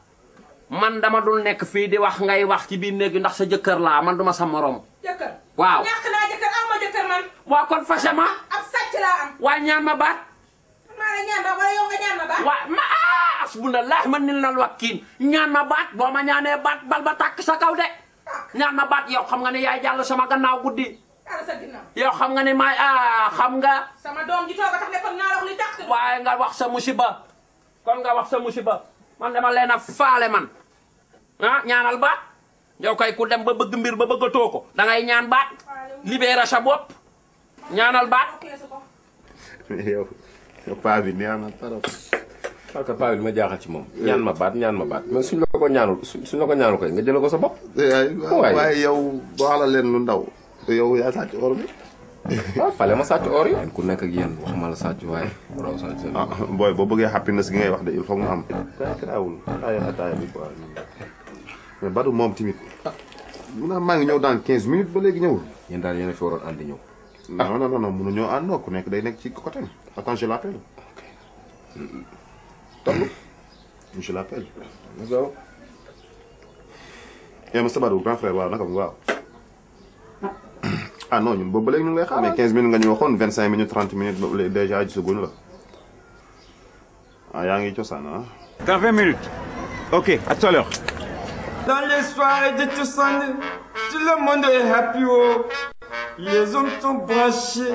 [SPEAKER 5] man dama dul nekk fii di wax ngay wax ci biir néeg bi ndax sa jëkkër laa man duma sa morom
[SPEAKER 6] jëkkër.
[SPEAKER 5] Waaw.
[SPEAKER 6] ñàkk naa jëkkër am ma jëkkër man.
[SPEAKER 5] waa kon fase ma
[SPEAKER 6] ab sàcc laa am.
[SPEAKER 5] waa ñaan ma baat
[SPEAKER 6] maa la ñaan ba wala yow nga ñaan ma baat.
[SPEAKER 5] waaw ma ah asbunallah man ni lal wakkiin ñaan ma baat boo ma ñaanee baat bal ba tàkk sa kaw de ñaan ma baat yow xam nga ne yaay jàll sama gannaaw guddi
[SPEAKER 6] dara sa ginnaaw.
[SPEAKER 5] yow xam nga ne maay ah xam nga
[SPEAKER 6] sama doom ji toog a tax ne kon naa la wax li tax.
[SPEAKER 5] waaye nga wax sa musiba kon nga wax sa musiba man dama leen a faale man ah ñaanal baat yow kay ku dem ba bëgg mbir ba bëgg a too ko da ngay ñaan baat libéré sa bopp ñaanal baat
[SPEAKER 4] yow yow paa bi neex na trop.
[SPEAKER 7] parce que paa bi li ma jaaxal ci moom. ñaan ma baat ñaan ma baat mais suñ la ko ñaanul suñ suñ la ko ñaanul koy nga jëlee ko sa bopp.
[SPEAKER 4] waaye waaye yow wax la leen lu ndaw. yow yaa sàcc or bi.
[SPEAKER 7] waaw ah, fale ma sàcc or yi. ku nekk ak yéen waxuma la sàcc waaye. raw sàcc
[SPEAKER 4] ah booy boo bëggee happiness gi ngay wax de il faut mu am. daa garaawul ataaya ataaya bi quoi mais Badou moom tamit. ah mun naa maa ngi ñëw dans 15 minutes ba léegi ñëwul.
[SPEAKER 7] yéen daal yéen a fi waroon ànd ñëw.
[SPEAKER 4] Ah. non non non mënuñoo àndoo ku nekk day nekk ci côté attends je l'appelle. ok. Tableau. je l'appelle.
[SPEAKER 7] let's go.
[SPEAKER 4] yaa ma sa Badou grand frère waaw naka mu waaw. ah non ñun boobu ba léegi ñu ngi lay xaar mais 15 minutes nga ñu waxoon 25 minutes 30 minutes boobu léegi déjà gisaguñu la ah yaa ngi cosaan ah.
[SPEAKER 3] Dans 20 minutes. Ok, à tout à l'heure.
[SPEAKER 10] Dans les soirées de Toussaint, tout le monde est happy. oh. Les hommes sont branchés.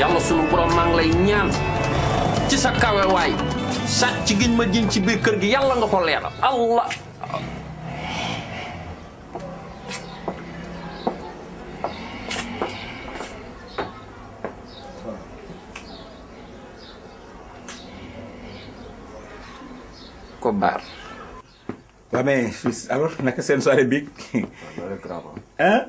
[SPEAKER 5] yàlla sunu borom maa ngi lay ñaan ci sa kawe waay sàcc giñ ma jiñ ci biir kër gi yàlla nga ko leeral allah ko baar
[SPEAKER 3] waa mais fils alors naka seen soirée
[SPEAKER 4] bi Loolu grave. hein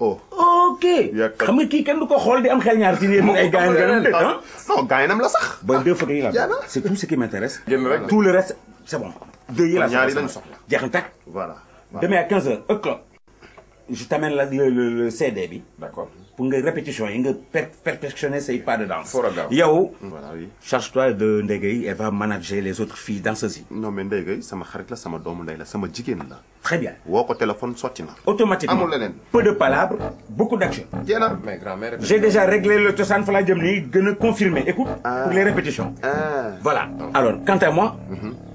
[SPEAKER 4] oh
[SPEAKER 3] ok
[SPEAKER 4] Yàkkal.
[SPEAKER 3] xam nga kii kenn du ko xool di am xel ñaar ci yéen ay gaañ gaañ de ah
[SPEAKER 4] non gaynam la sax
[SPEAKER 3] ba deux photos yi la
[SPEAKER 4] Jaana.
[SPEAKER 3] c'est tout ce qui m'intéresse
[SPEAKER 7] Génn rek.
[SPEAKER 3] tout le reste c'est bon deux yi la
[SPEAKER 4] Kon
[SPEAKER 3] ñaari
[SPEAKER 4] lañu soxla.
[SPEAKER 3] jeex na tàkk
[SPEAKER 4] voilà
[SPEAKER 3] demain à 15 heures heure clock je t'amène la le, le, le CD bi
[SPEAKER 7] d'accord
[SPEAKER 3] pour nga répétition yi nga per perfectionner say pas de danse
[SPEAKER 7] Fort à danse.
[SPEAKER 3] yow
[SPEAKER 4] voilà oui
[SPEAKER 3] charge-toi de Ndege yi elle va manager les autres filles danseuses yi
[SPEAKER 4] non mais Ndeye Gueye sama xarit la sama doomu ndey la sama jigéen la
[SPEAKER 3] très bien
[SPEAKER 4] woo ko téléphone sotti na.
[SPEAKER 3] automatiquement
[SPEAKER 4] amul leneen.
[SPEAKER 3] peu de palabres beaucoup d'action.
[SPEAKER 4] jéem a
[SPEAKER 7] mais grand mère.
[SPEAKER 3] j'ai déjà réglé le cosaan fa laa jëm nii gën a confirmer écoute. pour les répétitions. ah voilà alors quant à moi.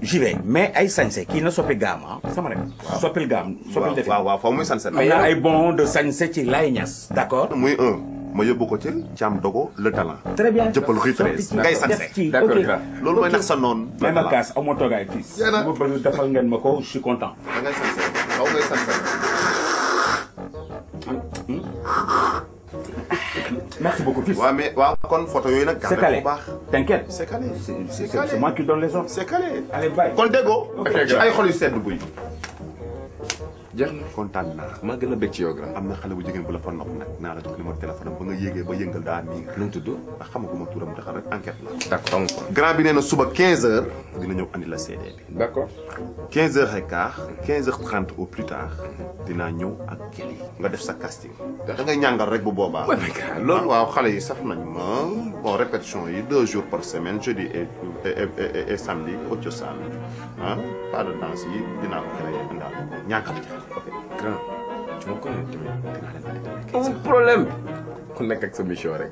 [SPEAKER 3] j'y vais mais ay sañse kii na soppi gaam ah. sama rek soppil gaam. soppil defi
[SPEAKER 4] waaw waaw foofu muy sant.
[SPEAKER 3] am na ay bons de sañse ci Laye Niass. d'accord
[SPEAKER 4] muy un ma yóbbu ko ci Thiam Dogo le talent.
[SPEAKER 3] très bien
[SPEAKER 4] jëppal rue 13 ngay sañse.
[SPEAKER 7] d'accord
[SPEAKER 4] loolu mooy nax sa noonu.
[SPEAKER 3] mais ma kaas aw ma toogaay fii.
[SPEAKER 4] yéen a
[SPEAKER 3] ma bëgg defal ngeen ma ko je suis content.
[SPEAKER 4] da ngay sañse aw ngay sañse.
[SPEAKER 3] merci beaucoup fils.
[SPEAKER 4] waaw mais waaw kon photo yooyu nag.
[SPEAKER 3] c'est calé t'inquiète.
[SPEAKER 4] c'est calé
[SPEAKER 3] c'est
[SPEAKER 4] calé
[SPEAKER 3] c'est moi qui donne les ordres.
[SPEAKER 4] c'est calé.
[SPEAKER 3] allez bye
[SPEAKER 4] kon déggoo. ci ay xol yu sedd buy.
[SPEAKER 7] jeex na
[SPEAKER 4] kontaan naa
[SPEAKER 7] maa gën a bëgg ci yow grand
[SPEAKER 4] am na xale bu jigéen bu la fa nopp nag naa la jox numéro téléphone am ba nga yéegee ba yëngal daa miir
[SPEAKER 7] nu mu tudd
[SPEAKER 4] ndax xamaguma turam taxal rek enquête la
[SPEAKER 7] d'accord amul problème
[SPEAKER 4] grand bi nee na suba 15 heures dina ñëw andi la CD bi
[SPEAKER 7] d'accord
[SPEAKER 4] 15 heures et quart 15 heures 30 au plus tard dinaa ñëw ak Kelly nga def sa casting da ngay ñàngal rek bu boobaa.
[SPEAKER 7] loolu
[SPEAKER 4] waaw xale yi saf nañ ma bon répétition yi deux jours par semaine jeudi et et et et samedi au cosaan ah pas de danse yi dinaa ko créé indaal ko ñàngal ci xale. ok
[SPEAKER 7] grand tu me connais tamit dinaa la laaj. amul problème ku nekk ak sa mission rek.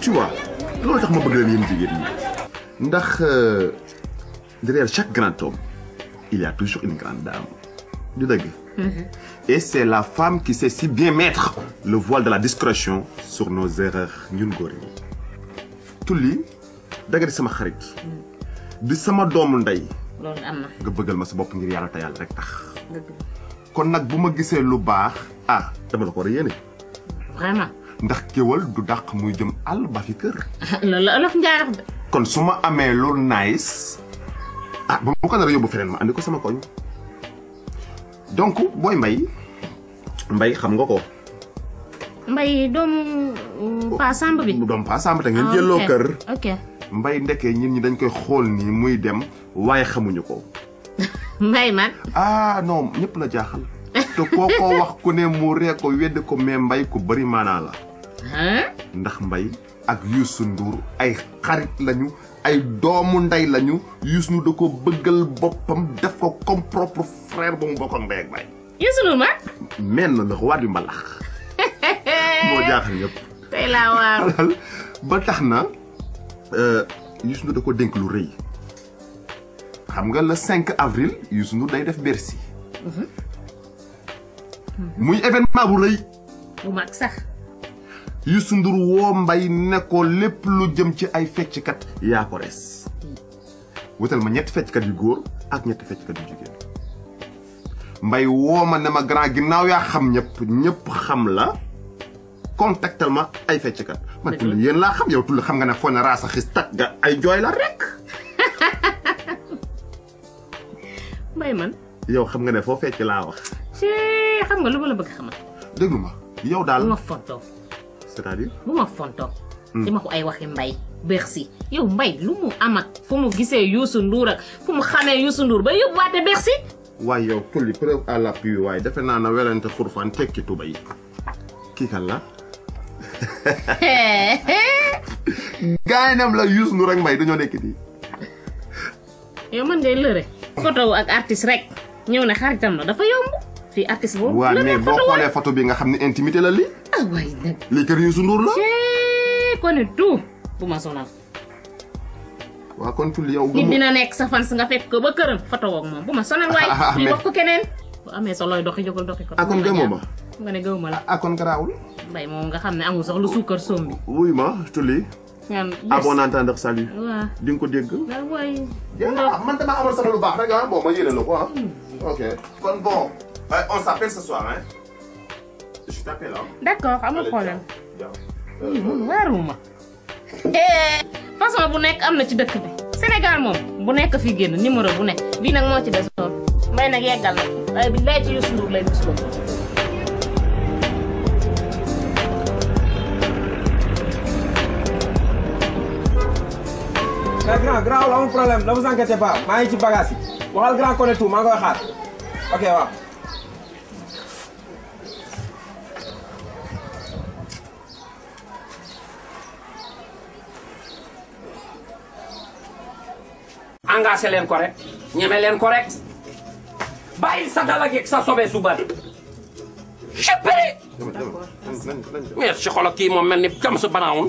[SPEAKER 4] tu vois loolu tax ma bëgg leen yéen jigéen ñi ndax derrière chaque grand homme il y a toujours une grande dame du dëgg mm-hmm. et c'est la femme qui sait si bien mettre le voile de la discrétion sur nos erreurs ñun góor ñi tulli da nga di sama xarit mm. di sama doomu ndey
[SPEAKER 6] loolu am na
[SPEAKER 4] nga bëggal ma sa bopp ngir yàlla te yàlla rek tax kon nag bu ma gisee lu baax ah dama la ko war a yéene
[SPEAKER 6] vraiment
[SPEAKER 4] ndax kéwal du dàq muy jëm àll ba fi kër
[SPEAKER 6] loolu la olof njaay wax de
[SPEAKER 4] kon su ma amee lu nice ah ba ma ko dara yóbbu feneen ma andi ko sama koñ donc booy mbay mbay xam nga ko
[SPEAKER 6] mbay doomu uh, pa samba bi
[SPEAKER 4] doom pa samba te ngeen
[SPEAKER 6] ah,
[SPEAKER 4] jëloo kër
[SPEAKER 6] ok
[SPEAKER 4] mbay ndekee ñin ñi dañ koy xool nii muy dem waaye xamuñu ko
[SPEAKER 6] mbay man
[SPEAKER 4] ah non ñëpp la jaaxal te koo ko wax ku ne mu ree ko wedd ko mais mbay ku bëri maanaa la ndax mbay ak Youssou Ndour ay xarit lañu ay doomu ndey lañu Youssou Ndour da ko bëggal boppam def ko comme propre frère ba mu bokk ak ndey ak baay
[SPEAKER 6] Youssou Ndour ma
[SPEAKER 4] mel na la waa di mbalax moo jaaxal ñëpp
[SPEAKER 6] tey laa waaw
[SPEAKER 4] ba tax na Youssou Ndour da ko dénk lu rëy xam nga le 5 avril Youssou Ndour day def Bercy. Mhm. Mhm. muy événement bu rëy.
[SPEAKER 6] bu mag sax.
[SPEAKER 4] Youssou Ndour woo mbay ne ko lépp lu jëm ci ay fecckat yaa ko res. wutal ma ñetti fecckat yu góor ak ñetti fecckat yu jigéen. mbay woo ma ne ma grand ginnaaw yaa xam ñëpp ñëpp xam la. contactal ma ay fecckat man tulli yéen laa xam yow tulli xam nga ne foo ne raasa xis tag nga ay jooy la rek
[SPEAKER 6] mbay man
[SPEAKER 4] yow xam nga ne foo fecc laa wax
[SPEAKER 6] si xam nga lu ma la bëgg xamal
[SPEAKER 4] déglu ma yow daal bu
[SPEAKER 6] ma fontoo
[SPEAKER 4] c'est-à-dire
[SPEAKER 6] bu ma fontoo di ma ko ay waxi mbay Bercy yow mbay lu mu am ak fu mu gisee Youssou Ndour ak fu mu xamee Youssou Ndour ba yóbbuwaate Bercy
[SPEAKER 4] waaye yow tulli preuve à l'appui waaye defe naa na werante furfaan tekki tuba yi kii kan la. gaynam la Youssou Ndour ak Mbaye dañoo nekk di.
[SPEAKER 6] yow man ngay lëre. photo ak artiste rek. ñëw ne xaritam la dafa yomb. fii artiste boobu.
[SPEAKER 4] waaw mais boo xoolee photo bi nga xam ne intimité la lii.
[SPEAKER 9] ah waay nag.
[SPEAKER 4] lii kër Youssou Ndour la.
[SPEAKER 9] kon tout bu ma sonal.
[SPEAKER 4] waa kon cul yow.
[SPEAKER 9] nit dina nekk sa fans nga fekk ko ba këram foto woog moom bu ma sonal waaye.
[SPEAKER 4] Ah,
[SPEAKER 9] ah,
[SPEAKER 4] ñu
[SPEAKER 9] wax ko keneen. bu amee sa looy doxi jógal doxi ko.
[SPEAKER 4] ah kon gëmoo ma.
[SPEAKER 9] nga ne gëmoo ma la.
[SPEAKER 4] ah kon garaawul.
[SPEAKER 9] mbay moom nga xam ne amul sax lu suukar soom bi.
[SPEAKER 4] wuy ma tulli.
[SPEAKER 9] ñaan
[SPEAKER 4] à bon entendeur salut.
[SPEAKER 9] waaw
[SPEAKER 4] di nga ko dégg.
[SPEAKER 9] waaw waay.
[SPEAKER 4] Ah, man damaa amal sama lu baax rek ah bon ma yéene la ko ah. Hmm. ok kon bon. on s'appelle ce soir hein. je t'appelle ah.
[SPEAKER 9] d'accord amul problème. Hmm, hmm, waaruma. Eh, façon bu nekk am na ci dëkk bi Sénégal moom bu nekk fi génn numéro bu nekk bii nag moo ci desoon mbay nag yeggal na waaye bi lay ci Youssou Ndour lay musuloo
[SPEAKER 10] mais grand grand wala amul problème ne vous inquiétez pas maa ngi ci bagage yi waxal grand connaît tout maa ngi koy xaar ok waaw.
[SPEAKER 5] engagé leen ko rek ñeme leen ko rek bàyyi sa dala gi sa sobe su bari xeppere mais si xolo kii moom mel ni kam su banaawun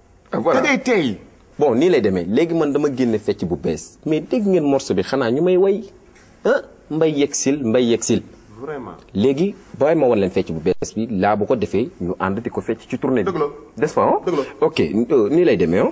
[SPEAKER 4] Ah,
[SPEAKER 7] voilà
[SPEAKER 4] da ngay tey.
[SPEAKER 7] bon nii lay demee léegi man dama génne fecc bu bees mais dégg ngeen morceau bi xanaa ñu may way ah mbay yegg sil mbay yegg sil
[SPEAKER 4] vraiment
[SPEAKER 7] léegi bàyyi ma wan leen fecc bu bees bi laa bu ko defee ñu ànd di ko fecc ci tournée bi.
[SPEAKER 4] dëgg la
[SPEAKER 7] n'est-ce pas.
[SPEAKER 4] dëgg la
[SPEAKER 7] ok euh, nii lay demee ah.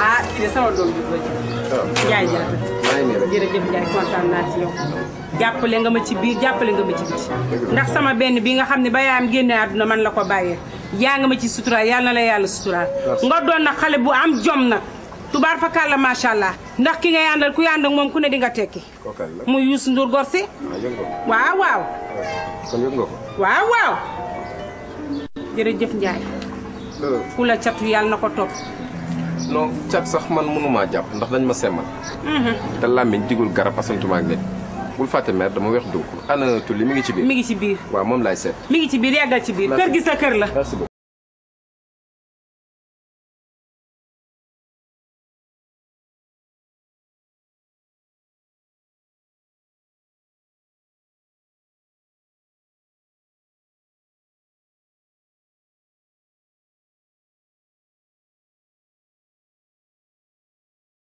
[SPEAKER 6] ah kii de sama doom bi ko ci. Ndiaye jërëjëf.
[SPEAKER 7] maa ngi nii rek.
[SPEAKER 6] jërëjëf Ndiaye kontaan naa ci yow. jàppale nga ma ci biir jàppale nga ma ci biti. ndax sama benn bi nga xam ne ba yaayam génne àdduna man la ko bàyyee. yaa nga ma ci suturaal yàlla na la yàlla suturaal nga doon nag xale bu am jom nag tubaar fa kàlla macha allah ndax ki ngay àndal ku yànd ak moom ku ne di nga tekki
[SPEAKER 7] kookal la
[SPEAKER 6] muy Youssou Ndour gor si
[SPEAKER 7] ah yëg nga ko
[SPEAKER 6] waaw waaw
[SPEAKER 7] kon yëg nga ko
[SPEAKER 6] waaw waaw jërëjëf Njaay ku la catu yàlla na ko topp
[SPEAKER 7] non cat sax man mënumaa jàpp ndax dañ ma semmal te làmmiñ digul garab asantuma ak nit bul fàtte mère dama weex dugg ana tulli mi ngi ci biir
[SPEAKER 6] mi ngi ci biir
[SPEAKER 7] waaw moom laay seet
[SPEAKER 6] mi ngi ci biir yàggal ci biir kër gi sa kër la
[SPEAKER 7] merci beaucoup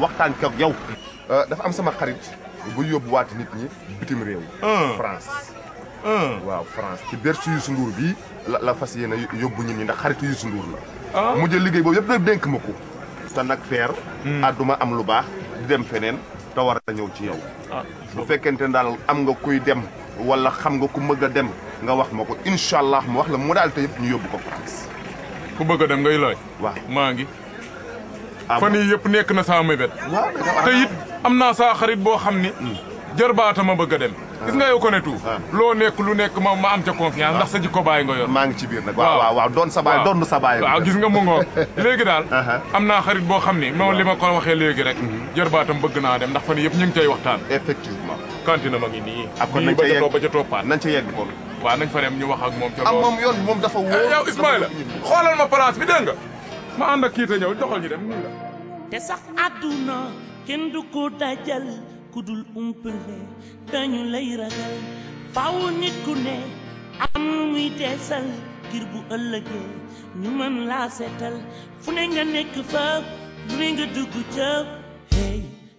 [SPEAKER 4] waxtaan koog yow. Euh, dafa am sama xarit bu yóbbuwaat nit ñi bitim réew. France. waaw France ci bersu Youssou Ndour bii la la fas yéene yóbbu nit ñi ndax xaritu Youssou Ndour la. Ah. mu jël liggéey boobu yëpp nag dénk ma ko. te nag feer. Hmm. àdduma am lu baax di dem feneen te war a ñëw ci yow. Ah. bu fekkente daal am nga kuy dem. wala xam nga ku bëgg a dem nga wax ma ko incha allah mu wax la modalité yëpp ñu yóbbu ko France.
[SPEAKER 11] ku bëgg a dem ngay laaj.
[SPEAKER 4] waaw
[SPEAKER 11] maa ngi. Ah fan yii yëpp nekk na saa mébét.
[SPEAKER 4] waaw
[SPEAKER 11] te it am naa saa xarit boo xam ni. Hmm. jarbaata ma bëgg a dem. gis nga yow ko ne tout ah. loo nekk lu nekk ma ma am ca confiance ndax sa jikko baay nga yor
[SPEAKER 4] maa ngi ci biir nag waaw waaw doon sa baay doon sa baay
[SPEAKER 11] waaw gis nga mu ngoo léegi daal uh-huh. am naa xarit boo xam ni moom li ma ko waxee léegi rek mm-hmm. jarbaatam bëgg naa dem ndax fan yëpp ñu ngi cay waxtaan
[SPEAKER 4] effectivement
[SPEAKER 11] kantinam a ngi nii.
[SPEAKER 4] ak kon nañ ca yegg
[SPEAKER 11] ba ca toppaat
[SPEAKER 4] nañ ca yegg kon.
[SPEAKER 11] waaw nañ fa dem ñu wax ak moom. ca loolu am
[SPEAKER 4] moom yoon moom dafa wóor.
[SPEAKER 11] Eh, yow Ismaïla xoolal ma place bi dégg nga. ma ànd ak kii te ñëw doxal ñu dem nii la.
[SPEAKER 2] te sax àdduna kenn du ko dajal ku dul umpale dañu lay ragal faaw nit ku ne am muy teesal ngir bu ëllëgee ñu mën laa seetal fu ne nga nekk fa lu ne nga dugg ca.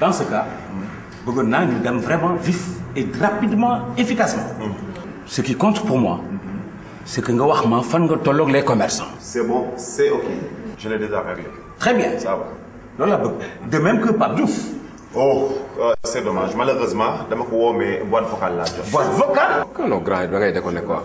[SPEAKER 3] dans ce cas bëggoon naa ñu dem vraiment vif et rapidement efficacement ce qui compte pour moi c'est que nga wax ma fan nga tolloog les commerçants
[SPEAKER 4] c'est bon c'est ok je l'ai déjà réglé
[SPEAKER 3] très bien
[SPEAKER 4] ça va
[SPEAKER 3] loolu laa bëgg de même que Pape Diouf
[SPEAKER 4] oh euh, c'est dommage malheureusement dama ko woo mais boîte vocale laa jot
[SPEAKER 3] boîte vocale
[SPEAKER 7] non grand da ngay déconner quoi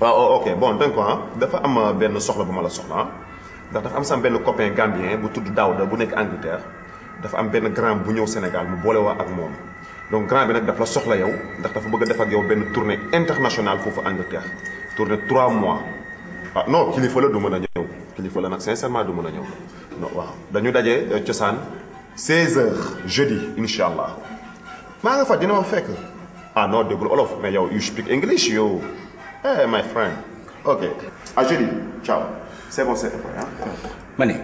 [SPEAKER 4] waaw oh, ok bon dégg nga ah, dafa am euh, benn soxla bu ma la soxla ah. ndax dafa am sam benn copain gambien bu tudd Daouda bu nekk Angleterre dafa am benn grand bu ñëw Sénégal mu boole waa ak moom donc grand bi nag daf la soxla yow ndax dafa bëgg a def ak yow benn tournée internationale foofu Angleterre tournée 3 mois ah non kilifa la du mën a ñëw kilifa la nag sincèrement du mën a ñëw non waaw dañu daje euh, cosaan 16h jeudi incha allah maa nga fa dina ma fekk. ah non déggul olof mais yow you speak English yow hey eh, my friend ok à jeudi ciao c'est bon c'est vrai hein
[SPEAKER 3] ma ne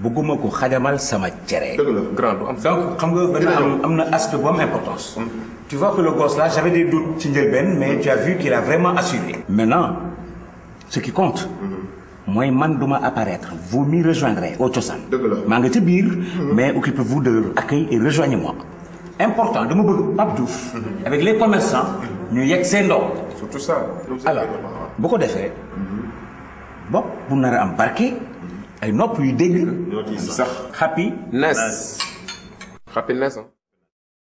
[SPEAKER 3] bëgguma ko xajamal sama cere.
[SPEAKER 4] dëgg la
[SPEAKER 7] grand du am.
[SPEAKER 3] donc xam nga benn am am na aspect bu am importance. Mm. tu vois que le gosse là j'avais des doutes ci njëlbeen mais tu as vu qu'il a vraiment assuré. maintenant ce qui compte. Mm-hmm. mooy man duma apparaître vous m'y rejoindrez au cosaan.
[SPEAKER 4] dëgg la
[SPEAKER 3] maa nga ca biir. Mhm. mais occupez-vous de leur accueil et rejoignez-moi. important dama bëgg Pape Diouf. Mhm. avec les commerçants. ñu yegg seen ndox.
[SPEAKER 4] surtout ça.
[SPEAKER 3] alors bu ko defee. Mhm. bopp bu nar a am barke. ay nopp yu dégg.
[SPEAKER 4] ñoo ciy sax
[SPEAKER 3] happy.
[SPEAKER 7] ness
[SPEAKER 4] happy ness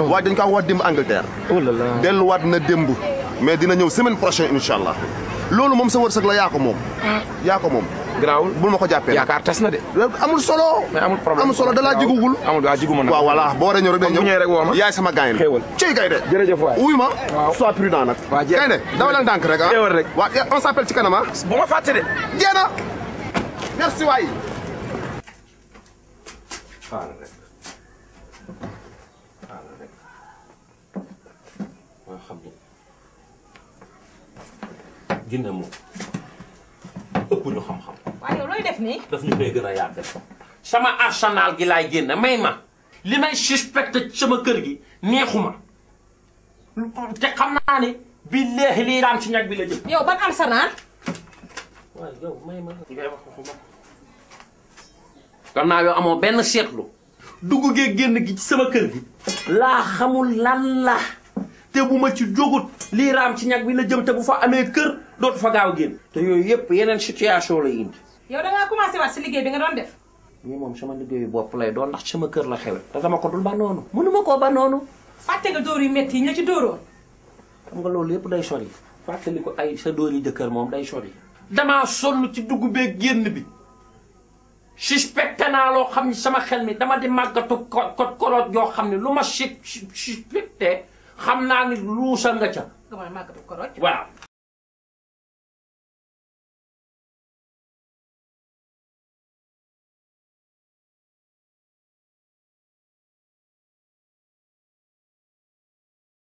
[SPEAKER 4] waaye dañ ko wax démb Angleterre.
[SPEAKER 7] oh là là
[SPEAKER 4] delluwaat na démb. mais dina ñëw semaine prochaine incha allah. loolu moom sa wërsëg la yaa ko moom. Ah. yaa ko moom.
[SPEAKER 7] garaawul
[SPEAKER 4] bul ma ko jàppee.
[SPEAKER 7] yaakaar tas na de.
[SPEAKER 4] amul solo.
[SPEAKER 7] mais amul problème
[SPEAKER 4] amul solo da laa jigugul.
[SPEAKER 7] amul waa jiguma nag.
[SPEAKER 4] waaw voilà boo war a ñëw rek day
[SPEAKER 7] ñëw rek woo ma.
[SPEAKER 4] yaay sama gaañ la
[SPEAKER 7] xéewal
[SPEAKER 4] cey kay de.
[SPEAKER 7] jërëjëf waay
[SPEAKER 4] wuy ma.
[SPEAKER 7] waaw
[SPEAKER 4] sois prudent nag.
[SPEAKER 7] waa jeex
[SPEAKER 4] kay de dawal la ndànk rek ah.
[SPEAKER 7] xéewal rek
[SPEAKER 4] waa eh, on s'appelle ci kanam ah.
[SPEAKER 7] bu ma fàtte de.
[SPEAKER 4] jeex na merci waay.
[SPEAKER 5] xaaral rek xaaral rek maa xam ne jinne moom ëpp ñu xam-xam
[SPEAKER 6] waaye yow looy def nii.
[SPEAKER 5] daf ñu koy gën a yàgg sama arsenal gi laay génne may ma li may suspecté ci sama kër gi neexuma te xam naa ne billaahi lii raam ci ñag bi la jëm
[SPEAKER 6] yow ban arsenal.
[SPEAKER 5] waaw yow may ma ngay wax waxuma gannaaw yow amoo benn seetlu dugg gee génn gi ci sama kër gi laa xamul lan la te bu ma ci jógut lii raam ci ñag bi la jëm te bu fa amee kër dootu fa gaaw génn te yooyu yëpp yeneen situation la indi
[SPEAKER 6] yow da ngaa commencé waat si liggéey bi nga doon def.
[SPEAKER 5] ñii moom sama liggéeyu bopp lay doon ndax sama kër la xewe te dama ko dul ba noonu mënuma koo ba noonu
[SPEAKER 6] fàtte nga dóor yu métti yi ñu la ci dóoroon.
[SPEAKER 5] xam nga loolu yëpp day sori fàttali ko ay sa dóori jëkkër moom day sori damaa sonn ci dugg bee génn bi suspecté naa loo xam ne sama xel mi dama di màggatu ko ko koloot yoo xam ne lu ma su suspecté xam naa ni luusa nga ca
[SPEAKER 6] nga
[SPEAKER 4] mën a
[SPEAKER 7] màggatu ko
[SPEAKER 3] roj. waaw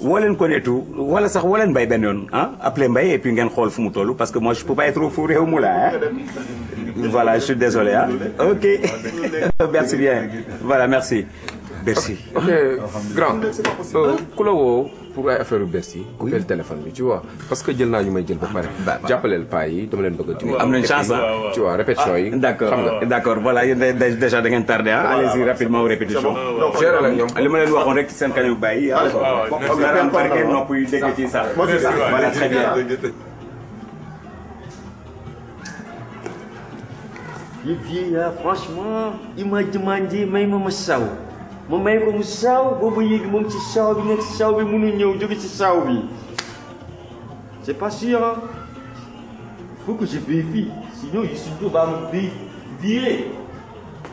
[SPEAKER 3] woo leen ko netu wala sax woo leen mbay benn yoon ah appelé mbay et puis ngeen xool fu mu toll parce que moi je peux pas être au four et au moulin hein. voilà je suis désolé ah ok merci bien voilà merci Bercy.
[SPEAKER 7] ok grand euh, ku la woo pour ay affaire Bercy. coupé le téléphone bi tu vois. parce que jël naa ñu may jël ba pare. Ba- ba- jàppaleel paa yi dama leen bëgg a dimbali.
[SPEAKER 3] am nañ chance ah. waaw, waaw.
[SPEAKER 7] tu vois répétition yi.
[SPEAKER 3] d'accord
[SPEAKER 7] xam nga.
[SPEAKER 3] d'accord voilà yéen dé- dé- déjà da ngeen tardé ah. allez-y rapidement aux répétitions.
[SPEAKER 7] donc gérer la ñoom.
[SPEAKER 3] li ma leen waxoon rek seen kanam bàyyi. ah waaw, waaw. comme dara am barke nopp yi dégg ci sax. Merci, waay. voilà très bien.
[SPEAKER 12] yi vieux ya franchement il m'a demandé may ma ma saw ma may ko mu saw boobu yéegi moom ci saw bi nekk saw bi mënu ñëw jóge ci saw bi c'est pas sûr hein faut que je vérifie sinon Youssou Ndour va me vi- virer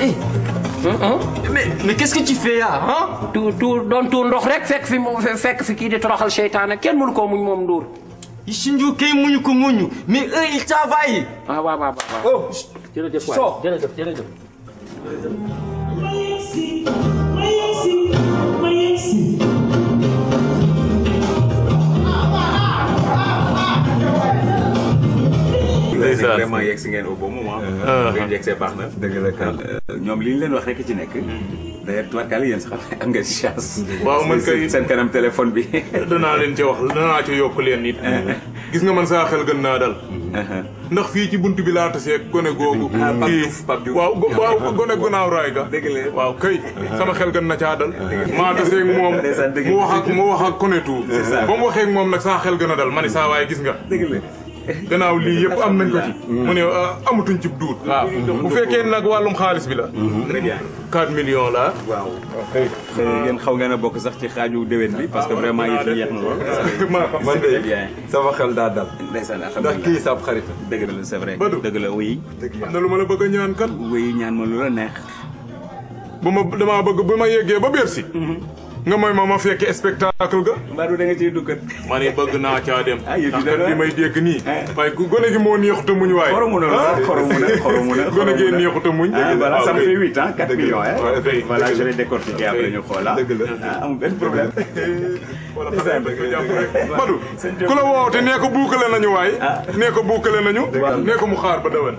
[SPEAKER 5] eh
[SPEAKER 12] mais mais qu'est-ce que tu fais là ah.
[SPEAKER 5] tuur tuur doon tuur ndox rek fekk fi mu- fekk fi kii di toroxal seytaane kenn mënu koo muñ moom Ndour.
[SPEAKER 12] Youssou Ndour kay muñu ko muñu mais eux ils travaillent.
[SPEAKER 5] ah waaw waaw waaw.
[SPEAKER 12] oh
[SPEAKER 5] jërëjëf waay
[SPEAKER 12] Sow.
[SPEAKER 5] jërëjëf jërëjëf.
[SPEAKER 3] Ndeysaan. vraiment yegg si ngeen au bon moment. ah. ngeen yegg see baax na. dëgg la kan euh, ñoom li ñu leen wax rek ci nekk. Mm-hmm. d'ailleurs tubarkaale yéen sax am nga chance.
[SPEAKER 11] waaw man kay
[SPEAKER 3] seen kanam téléphone bi.
[SPEAKER 11] danaa leen ci wax danaa ci yokk leen it. Uh-huh. gis nga man saa xel gën naa dal. Uh-huh. ndax fii ci bunt bi laa tasee gone googu. Ah, kii waaw waaw gone gunaaw raay ga. waaw kay uh-huh. sama xel gën na caa dal. maa tasee moom mu wax ak mu wax ak konetu. ba mu waxee moom nag saa xel gën a dal ma ne saa waaye gis nga. gannaaw lii yëpp am nañ ko ci. Mm-hmm. mu ne ah, amatuñ ci duut. waaw mm-hmm. bu fekkee nag wàllum xaalis bi la. 4 mm-hmm. millions la.
[SPEAKER 3] waaw xëy ngeen xaw ngeen a bokk sax ci xaaju déwén bi parce que ah, vraiment yëf yi yeex na lool.
[SPEAKER 7] man de sama xel daa dal.
[SPEAKER 3] ndeysaan alhamdulilah ndax
[SPEAKER 7] kii saab xarit.
[SPEAKER 3] dëgg la c'est vrai dëgg la oui.
[SPEAKER 11] am na lu ma la bëgg a ñaan kat.
[SPEAKER 3] oui ñaan ma lu la neex.
[SPEAKER 11] bu ma damaa bëgg bu ma yeggee ba Bercy. nga mooy ma ma fekk spectacle ga.
[SPEAKER 3] Mbadou da nga ciy duggat.
[SPEAKER 11] ma ne bëgg naa caa dem.
[SPEAKER 3] ah yëf yi
[SPEAKER 11] dara li may dégg nii. waaye ku gone gi moo neexut a muñ waaye.
[SPEAKER 3] xoromu na la xoromu na xoromu na.
[SPEAKER 11] gone gi neexut a muñ.
[SPEAKER 3] ah voilà ça me fait huit ans quatre millions. voilà je vais décortiquer après ñu xool ah. dëgg la amul benn problème.
[SPEAKER 11] wala xasee ba nga jàpp rek. Mbadou ku la woote nee ko buukale nañu waay. nee ko buukale nañu. nee ko mu xaar ba déwén.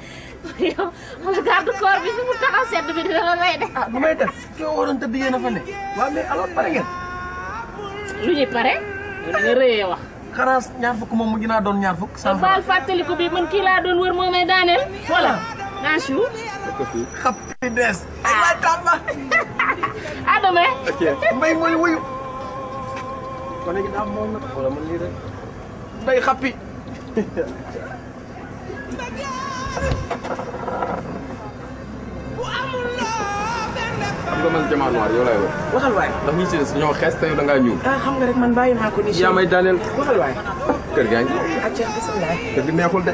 [SPEAKER 9] yow wala garde corps bi fi mu taxaw sedd bi dina la lay def.
[SPEAKER 8] ah bu may def ki ma waroon tëdd yéen a fa ne waaw mais alors pare ngeen
[SPEAKER 9] lu ñuy pare. yow da nga rëyee wax.
[SPEAKER 8] xanaa ñaar fukk moom mu dinaa doon ñaar fukk sans
[SPEAKER 9] baal fàttaliku bi man kii laa doon wër moo may daaneel. voilà naa su.
[SPEAKER 8] xap bi des ay waay tàmba
[SPEAKER 9] à demain.
[SPEAKER 8] ok mbay mooy wuyu kon léegi daa moom nag wala man lii rek mbay xappi
[SPEAKER 7] xam nga man jamaa noir yow laay wax.
[SPEAKER 8] waxal waay.
[SPEAKER 7] ndax ñi ci des ñoo xees te yow da ngaa ñuul.
[SPEAKER 8] ah xam nga rek man bàyyi naa ko nii.
[SPEAKER 7] yaa may daaneel.
[SPEAKER 8] waxal waay.
[SPEAKER 7] kër gaa ngi.
[SPEAKER 8] acca bisimilah.
[SPEAKER 7] kër gi neexul de.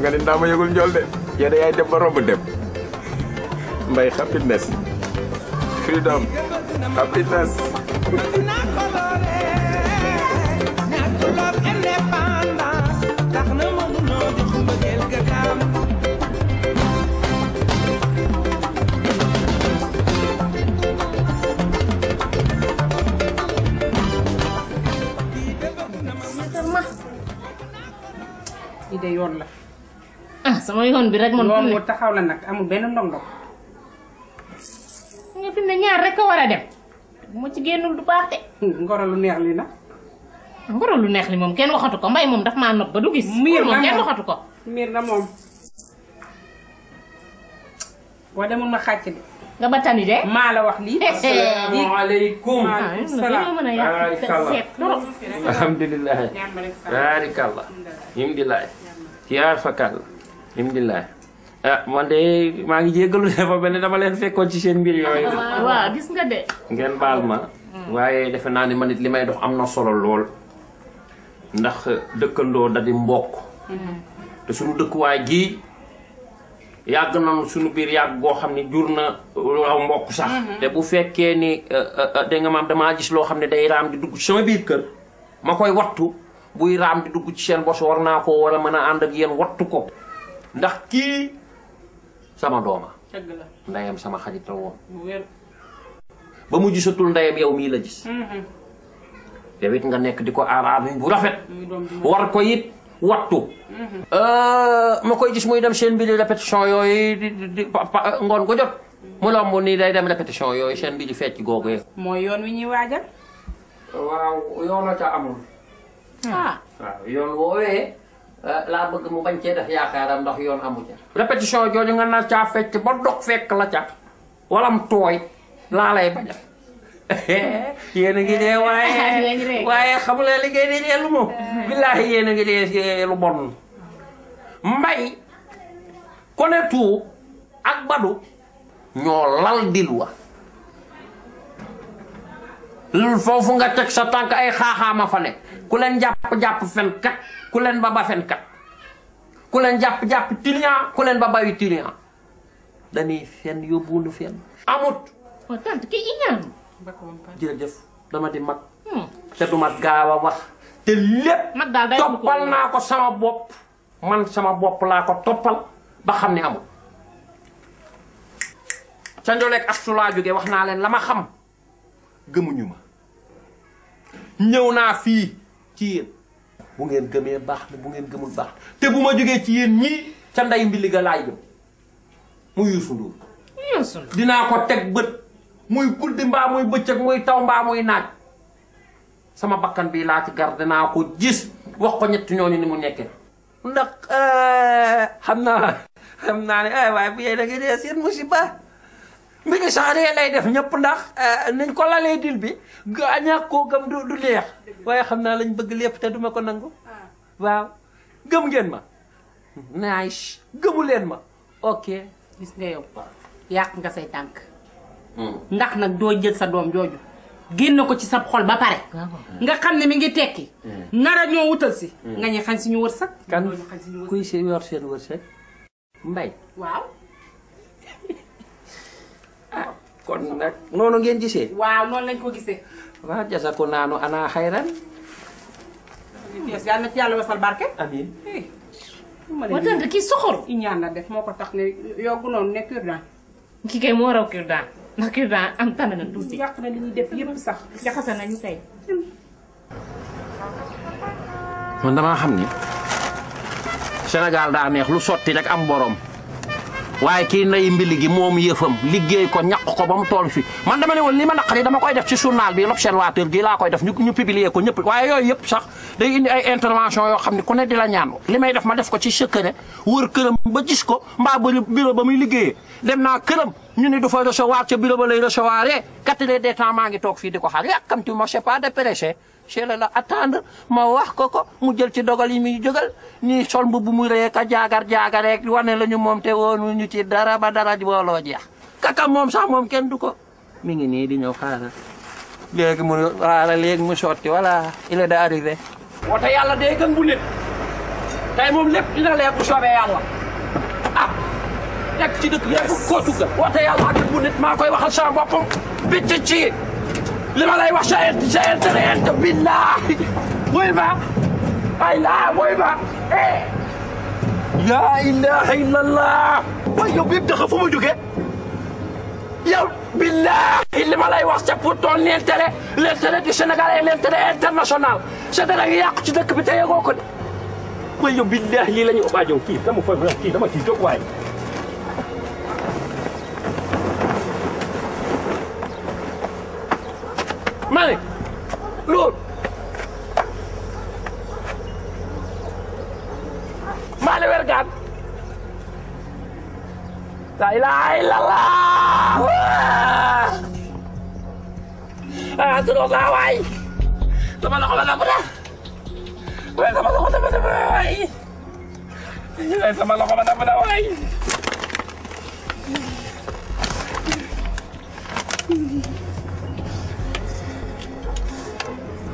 [SPEAKER 7] nga
[SPEAKER 13] ne ndaa ma yëgul njool de yéen yaay dem ba romb dem mbay happiness freedom happiness
[SPEAKER 6] ma lii de yoon la
[SPEAKER 9] ah sama yoon bi rek man
[SPEAKER 6] yoon wu taxaw la nag amul benn ndong-ndong
[SPEAKER 9] nga fi ne ñaar rek a war a dem bu ma ci génnul du baax de
[SPEAKER 6] ngoro lu neex li na
[SPEAKER 9] ngoro lu neex li moom kenn waxatu ko mbay moom daf maa nopp ba du gis
[SPEAKER 6] Miir na moom
[SPEAKER 9] kenn
[SPEAKER 6] moom.
[SPEAKER 9] waxatu ko
[SPEAKER 6] miir na moom wa demul ma xàcc de
[SPEAKER 9] nga ba tani de
[SPEAKER 6] maa la wax lii
[SPEAKER 5] asalaamaaleykum
[SPEAKER 6] salaam
[SPEAKER 9] mën a yàq Baarikàlla. seet trop
[SPEAKER 5] alhamdulilah jàmm rek salaam baarikàlla alhamdulilah yaar fakal alhamdulilah ah man de maa ngi jéggalu dafa mel ne dama leen fekkoon ci seen mbir yooyu
[SPEAKER 9] waaw gis nga de
[SPEAKER 5] ngeen baal ma waaye defe naa ni man it li may dox am na solo lool ndax dëkkandoo da di mbokk te suñu dëkkuwaay gii yàgg nañu suñu biir yàgg goo xam ne jur na law mbokk sax mm-hmm. te bu fekkee ni euh, euh, euh, da nga maam damaa gis loo xam ne day raam di dugg ci sama biir kër ma koy wattu buy raam di dugg ci seen bos war naa ko war a mën a ànd ak yéen wattu ko ndax kii sama dooma ndeyam sama xarit la woon ba mu gisatul ndeyam yow mii la gis mm-hmm. yow it nga nekk di ko aaraami bu rafet war ko it wattu mm-hmm. euh, ma koy gis muy dem seen mbiri répétition yooyu di ngoon ko jot mu lomb nii day dem répétition yooyu seen mbiri fecc googu yee
[SPEAKER 6] mooy yoon wi ñuy waajal
[SPEAKER 5] waaw yoon a ca amul
[SPEAKER 6] ah.
[SPEAKER 5] waaw yoon woowee euh, laa bëgg mu bañ cee def yaakaaram ndax yoon amu ca répétition jooju nga nar caa fecc ba dog fekk la ca walam tooy laa lay bañal yéen a ngi dee waaye waaye xamu leen li ngay di dee lu moom billaahi yéen a ngi dee lu bon mbay konetu ak badu ñoo lal dil wa foofu nga teg sa tànk ay xaaxaama fa ne ku leen jàpp-jàpp fenkat ku leen ba ba fenkat ku leen jàpp-jàpp tilian ku leen ba bayu tilian dañuy fenn yóbbuwuñu fenn. amut.
[SPEAKER 9] waaw tante kii iñaan.
[SPEAKER 5] jërëjëf dama di mag. Hmm. te du ma gaaw a wax. te lépp.
[SPEAKER 9] mag daal day
[SPEAKER 5] toppal naa ko sama bopp. man sama bopp laa ko toppal ba xam ne amul. ca Ndioleeg Astou laa jógee wax naa leen la ma xam. gëmuñu ma ñëw naa fii ci yéen bu ngeen gëmee baax na bu ngeen gëmul baax te bu ma jógee ci yéen ñii ca nday mbi liga laay jëm mu Youssou Ndour dinaa ko teg bët muy guddi mbaa muy bëccëg muy taw mbaa muy naaj sama bakkan bii laa ci gar dinaa ko gis wax ko ñett ñooñu ni mu nekkee ndax eh, xam naa xam naa ne ay eh, waaye bu yee da nga dee seen musiba mi ngi sax ree lay def ñëpp ndax eh, nañ ko lalee dil bi ñàkk koo gëm du du neex waaye xam naa lañ bëgg lépp te duma ko nangu ah. waaw gëm ngeen ma nice gëmu leen ma ok
[SPEAKER 6] gis nga yow yàq nga say tànk hmm. ndax nag doo jël sa doom jooju génn ko ci sa xol ba pare nga xam ne mi ngi tekki hmm. nara ñoo wutal si hmm. nga ñu xañ suñu wërsëg
[SPEAKER 5] kan kuy si yor seen wërsëg mbay
[SPEAKER 6] waaw
[SPEAKER 5] kon nag noonu ngeen gisee
[SPEAKER 6] waaw noonu lañ ko gisee
[SPEAKER 5] waaw jasa ko naanu ana xayran
[SPEAKER 6] yes yàlla na ci yàlla wasal barke
[SPEAKER 5] amin
[SPEAKER 6] eh ma ne Watan da kii soxor. i ñaan la def moo ko tax ne yoggu noonu ne pur daan
[SPEAKER 9] Ki kay moo raw Kurdan. Ndax Kurdan am tane na tuuti.
[SPEAKER 6] yàq na li ñuy def yëpp sax
[SPEAKER 9] Jaxase nañu kay.
[SPEAKER 5] man damaa xam ni Sénégal daa neex lu sotti rek am borom waaye kii nday mbili gi moom yëfam liggéey ko ñaq ko ba mu toll fi man dama ne woon li ma naqari dama koy def ci journal bi l'observateur gi laa koy def ñu ñu publier ko ñëpp waaye yooyu yëpp sax day indi ay intervention yoo xam ne ku ne di la ñaan li may def ma def ko ci secret wër këram ba gis ko mbaa bëri bureau ba muy liggéeyee dem naa këram ñu ni du fa recevoir ca bureau ba lay recevoir quatre heures de temps maa ngi toog fii di ko xaar yàkkamti ma c'est pas de pressé c'est la la attendre ma wax ko ko mu jël ci dogal yi muy jógal ñuy sol mbubb mu rëy ka jaagar jaagar rek wane la ñu moom te woonu ñu ci dara ba dara booloo jeex kaka moom sax moom kenn du ko mi ngi nii di ñëw xaaral léegi mu xaaral léegi mu sotti voilà il est arrivé woote yàlla day gën bu nit tey moom lépp dina leer bu soobee yàlla ah teg ci dëkk yëpp koo tuggal woote yàlla gën bu nit maa koy waxal sama boppam bitt ci li ma lay wax sa sa intérêt int billaahi mooy ma ay laa mooy ma eh laa ilaaha illallah waaye yow bi yëpp daxa fu ma jógee yow billahi li ma lay wax c'est pour ton intérêt l'intérêt du Sénégal et l'intérêt international c'est da nga yàqu ci dëkk bi te yegoo ko de ma yow billahi lii la ñu waa jow kii dama fa kii dama ciy jóg waaye ma ne loolu maa ne wergaan la ilaha illallah ah sunu saa waay sama loxo ba namm na waaye sama loxo namm na waay waaye sama loxo ba
[SPEAKER 14] namm na
[SPEAKER 13] waay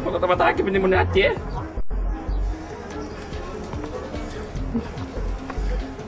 [SPEAKER 13] Kalau tempat lagi ini mana aja?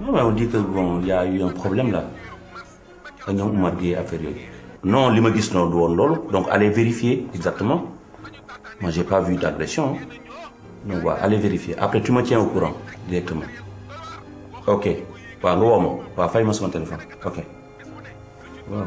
[SPEAKER 13] Non, mais on dit que bon, il y a eu un problème là. Ak ñoom Oumar Gueye affaire yooyu. Non, li ma gis noonu du woon loolu. Donc allez vérifier exactement. Moi, j'ai pas vu d'agression. Donc voilà, allez vérifier. Après, tu me tiens au courant directement. Ok. waaw nga woo ma waaw fay ma sama téléphone ok waaw.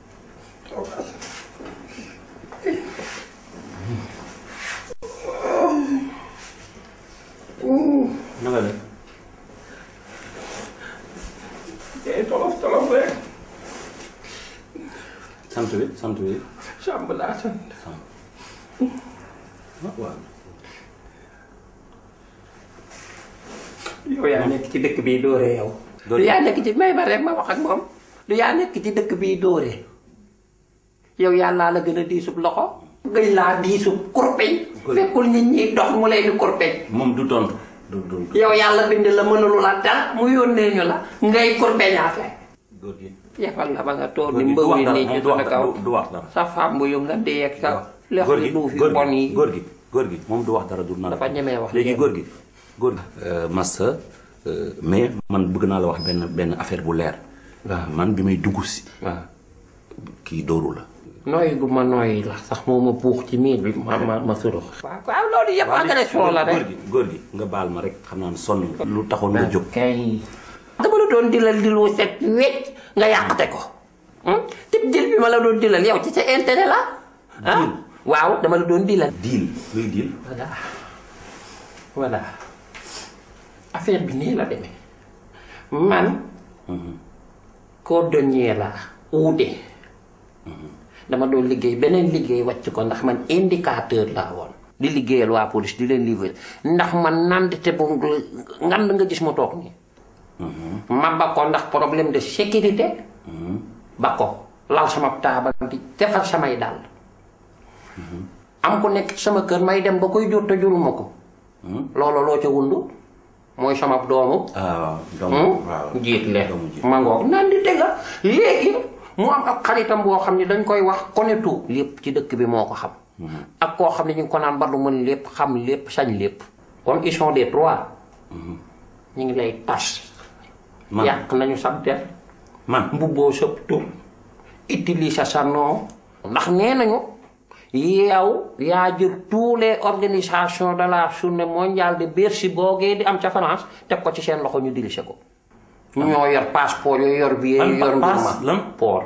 [SPEAKER 5] yow yaa nekk ci dëkk bi dooree yow.
[SPEAKER 13] dooree
[SPEAKER 5] yaa nekk ci may ba rek ma wax ak moom. du yaa nekk ci dëkk biy dóore yow yàllaa la gën a diisub loxo gëj laa diisub kurpeñ fekkul nit ñi dox mu lay di kurpeñ
[SPEAKER 13] moom du tontu
[SPEAKER 5] yow yàlla bind la mënulu la dara mu yónnee ñu la ngay kurpeñaate yefal la ba nga toor ni mbëw yi nii ci sa kaw
[SPEAKER 13] du wax dara
[SPEAKER 5] sa fàmb yu nga dee ak sa lex yu duuf yu bon yi
[SPEAKER 13] góor gi góor gi moom du wax dara du na
[SPEAKER 5] dafa ñemee wax
[SPEAKER 13] léegi góor gi góor euh, massa euh, mais man bëgg naa la wax benn benn affaire bu leer. waaw man bi may dugg si.
[SPEAKER 5] waaw
[SPEAKER 13] kii dóoru la.
[SPEAKER 5] nooy gu ma nooy la sax moo ma puux ci miir bi ma ma ma surux. waaw waaw loolu yëpp agression la rek góor
[SPEAKER 13] gi góor gi nga baal ma rek xam naa ne sonn nga. lu taxoon nga jóg.
[SPEAKER 5] kay. dama la doon dilal dilu set wecc nga yàqate ko. Hmm? tib dil bi ma la doon dilal yow ci sa intérêt la. ah waaw dama la doon dilal.
[SPEAKER 13] dil luy dil.
[SPEAKER 5] voilà voilà affaire bi nii la demee man. Hmm. cordonnier la uude. Hmm. dama doon liggéey beneen liggéey wàcc ko ndax man indicateur laa woon. di liggéeyal waa police di leen livrer ndax man nandite bu ngand nga gis ma toog nii. Mm-hmm. ma ba ko ndax problème de sécurité. Mm-hmm. ba ko lal sama taabal di defar samay dàll. Mm-hmm. am ku nekk sama kër may dem ba koy jur te juruma ko. loolu loo ca wundu mooy sama doomu.
[SPEAKER 13] Ah,
[SPEAKER 5] doomu
[SPEAKER 13] hmm?
[SPEAKER 5] jiit le ma ngoog naan di tega léegi mu am ak xaritam boo xam ne dañ koy wax konetu lépp ci dëkk bi moo ko xam. Mm-hmm. ak koo xam ne ñu ngi ko naan mbar lu mën lépp xam lépp sañ lépp comme ils sont des trois. Mm-hmm. ñu ngi lay tas.
[SPEAKER 13] man
[SPEAKER 5] yàq nañu sa der.
[SPEAKER 13] man
[SPEAKER 5] mbubboo sa tur. utiliser sa nom. ndax nee nañu yow yaa jël tous les organisations de la journée mondiale de Bercy boogee di am ca France teg ko ci seen loxo ñu diriger ko. ñoo yor passeport yooyu yor billet yooyu yor.
[SPEAKER 13] lan passeport.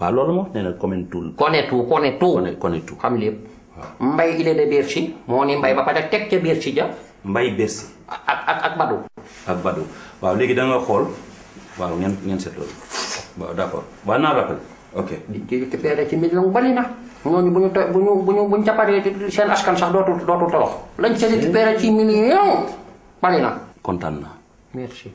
[SPEAKER 13] waaw loolu moo nee na commune
[SPEAKER 5] Toul. Konetu
[SPEAKER 13] Konetu. Konetu
[SPEAKER 5] xam lépp. mbay il est de Bercy moo ni mbay ba pare teg ca Bercy ja.
[SPEAKER 13] mbay Bercy.
[SPEAKER 5] ak ak ak Badou.
[SPEAKER 13] ak Badou waaw léegi da nga xool waaw ngeen ngeen seet loolu waaw d' accord waaw naa rappel ok.
[SPEAKER 5] di di récupéré ci million bari na ñooñu bu ñu to bu ñu bu ñu bu ñu capparee seen askan sax dootul dootul tolox. lañ ca récupéré ci million bari na.
[SPEAKER 13] kontaan naa.
[SPEAKER 5] merci.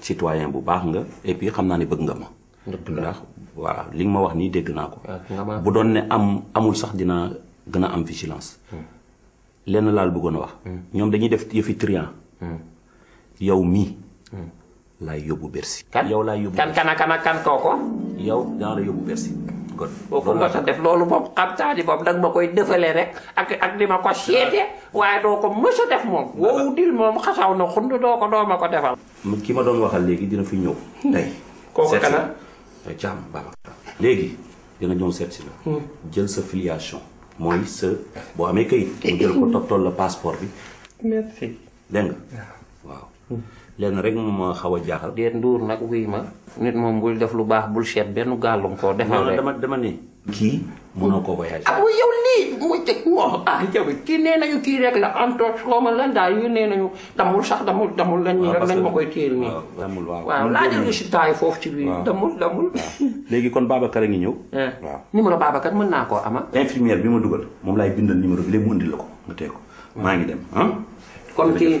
[SPEAKER 13] citoyen bu baax nga et puis xam naa ne bëgg nga ma. ndax voilà li nga ma wax nii dégg naa ko.
[SPEAKER 5] Ah,
[SPEAKER 13] bu doon ne am amul sax dina gën a am vigilance. Hmm. lenn laal bëggoon a wax. Hmm. ñoom dañuy def yëfi trian. Hmm. yow mii. laay yóbbu Bercy.
[SPEAKER 5] kan
[SPEAKER 13] yow laay yóbbu
[SPEAKER 5] kan kan kan kan kooko.
[SPEAKER 13] yow daa la yóbbu Bercy. kon
[SPEAKER 5] loolu la def loolu moom xam saa ni moom da ma koy defalee rek ak ak ni ma ko seetee waaye doo ko mës a def moom. woowu dil moom xasaw na xund doo ko doo ma ko defal.
[SPEAKER 13] mu ki ma doon waxal léegi dina fi ñëw tey
[SPEAKER 5] Kooku
[SPEAKER 13] seet si
[SPEAKER 5] kana?
[SPEAKER 13] la. jàmm baba léegi dina ñëw seet si la Hmm. jël sa filiation mooy sa boo amee kayit mu jël ko toppatool la passeport bi
[SPEAKER 5] merci
[SPEAKER 13] dégg nga waaw lenn rek moom ma xaw a jaaxal
[SPEAKER 5] déet nduur nag wuy ma nit moom bul def lu baax bul seet benn gàllum koo defal
[SPEAKER 13] non
[SPEAKER 5] rek
[SPEAKER 13] dama dama ne kii mënoo ko voyagé.
[SPEAKER 5] ah oui yow lii mu jëkk waaw ah yow kii nee nañu kii rek la en tout cas ma lan daal yu nee nañu damul sax damul damul lañ ñu rek lañ ma koy téyel nii.
[SPEAKER 13] damul waaw
[SPEAKER 5] waaw laajal résultat yi foofu ci biir. damul damul.
[SPEAKER 13] léegi kon Babacar a ngi ñëw. Eh.
[SPEAKER 5] waaw numéro Babacar mën naa koo ama.
[SPEAKER 13] infirmière bi ma dugal moom laay bindal numéro bi léegi mu indi la ko nga teg ko maa ngi dem ah.
[SPEAKER 5] kon kii.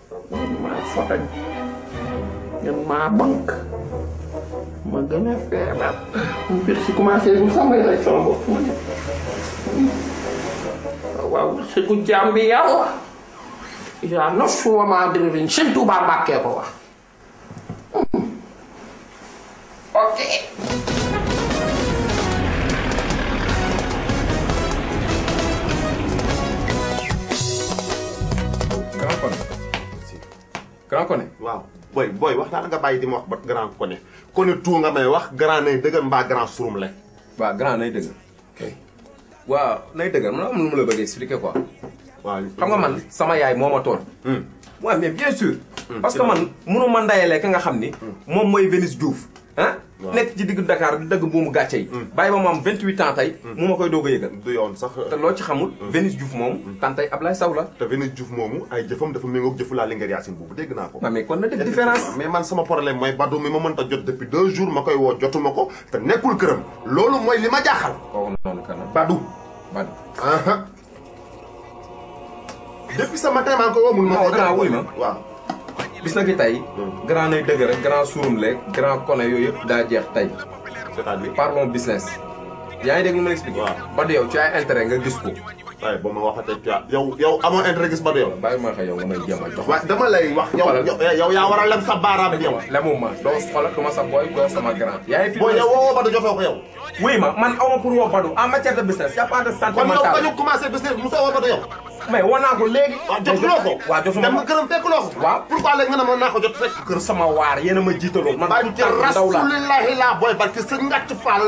[SPEAKER 5] maa fotañ ngeen maa bank ma gën a feebar mu fekk si commencé bu sax may rey sama bopp ma ne waaw sëgu jaam bi yàlla yaa nos wa maa diririn sëñ Tuubaa Mbàkke ko wax
[SPEAKER 7] grand Koné si grand Koné
[SPEAKER 4] waaw booy booy wax naa la nga bàyyi di ma wax ba grand Koné Koné tout nga may wax grand nay dëgër mbaa grand surum le
[SPEAKER 7] waaw grand nay dëgg ok waaw nay dëgër man am lu ma la bëgg expliquer quoi.
[SPEAKER 4] waaw
[SPEAKER 7] xam nga man sama yaay moo ma tooñ. waaw mais bien sûr. parce que man mënu ma ndayalee ka nga xam ni. moom mooy Vénus Diouf. ah Waaw. nekk ci diggu Dakar di dëgg buumu gàcce yi. bàyyi ba mu am 28 ans tey. mu ma koy doog a yëgal.
[SPEAKER 4] du yoon sax
[SPEAKER 7] te loo ci xamul. Vénus Diouf moom. tantay Ablaye Sow la.
[SPEAKER 4] te Vénus Diouf moomu ay jëfam dafa méngoog jëfu laa Linguère Yacine boobu dégg naa ko.
[SPEAKER 7] waaw mais kon na def différence.
[SPEAKER 4] mais man sama problème mooy Badou mi ma mënta jot depuis deux jours ma koy woo jotuma ko te nekkul këram loolu mooy li ma jaaxal.
[SPEAKER 7] kooku noonu kanam
[SPEAKER 4] Badou.
[SPEAKER 7] Badou.
[SPEAKER 4] depuis ce matin maa ngi koy woo mun ma.
[SPEAKER 7] non grand wuy ma
[SPEAKER 4] waaw.
[SPEAKER 7] bis na ki tey. Hmm. grand nay dëgg rek grand suurum leeg grand kone yooyu yëpp daa jeex tey.
[SPEAKER 4] c'est-à-dire
[SPEAKER 7] parlons business. yaa ngi dégg lu ma expliqué. waaw Badou yow ci ay intérêt nga gis ko.
[SPEAKER 4] waaye ba ma waxatee ca yow yow amoo intérêt gis ba du yow.
[SPEAKER 7] bàyyi ma xëy yow nga may jéem a jox.
[SPEAKER 4] waaye dama lay wax yow yow yaa war a lem sa baaraam bi yow.
[SPEAKER 7] lemu ma doo xoolal du ma sa booy doo sama grand. yaa ngi fi
[SPEAKER 4] boo yow woo Badou jotoo ko yow.
[SPEAKER 7] wuy ma man aw ma pour woo Badou en matière de business y' a pas de sentimental.
[SPEAKER 4] kon yow kañu commencé business mosoo woo Badou yow.
[SPEAKER 7] mais woo naa ko léegi.
[SPEAKER 4] waaw jotuloo ko
[SPEAKER 7] waaw
[SPEAKER 4] jotuloo
[SPEAKER 7] ko dem
[SPEAKER 4] nga këram fekkuloo ko.
[SPEAKER 7] waaw
[SPEAKER 4] pourquoi léegi nga ne ma naa ko jot fekk.
[SPEAKER 7] kër sama waar yéen a ma jiitaloo. man
[SPEAKER 4] bu tànn
[SPEAKER 7] ndaw la man ci
[SPEAKER 4] rasulillahi laa booy barki sa ngàcc
[SPEAKER 7] faal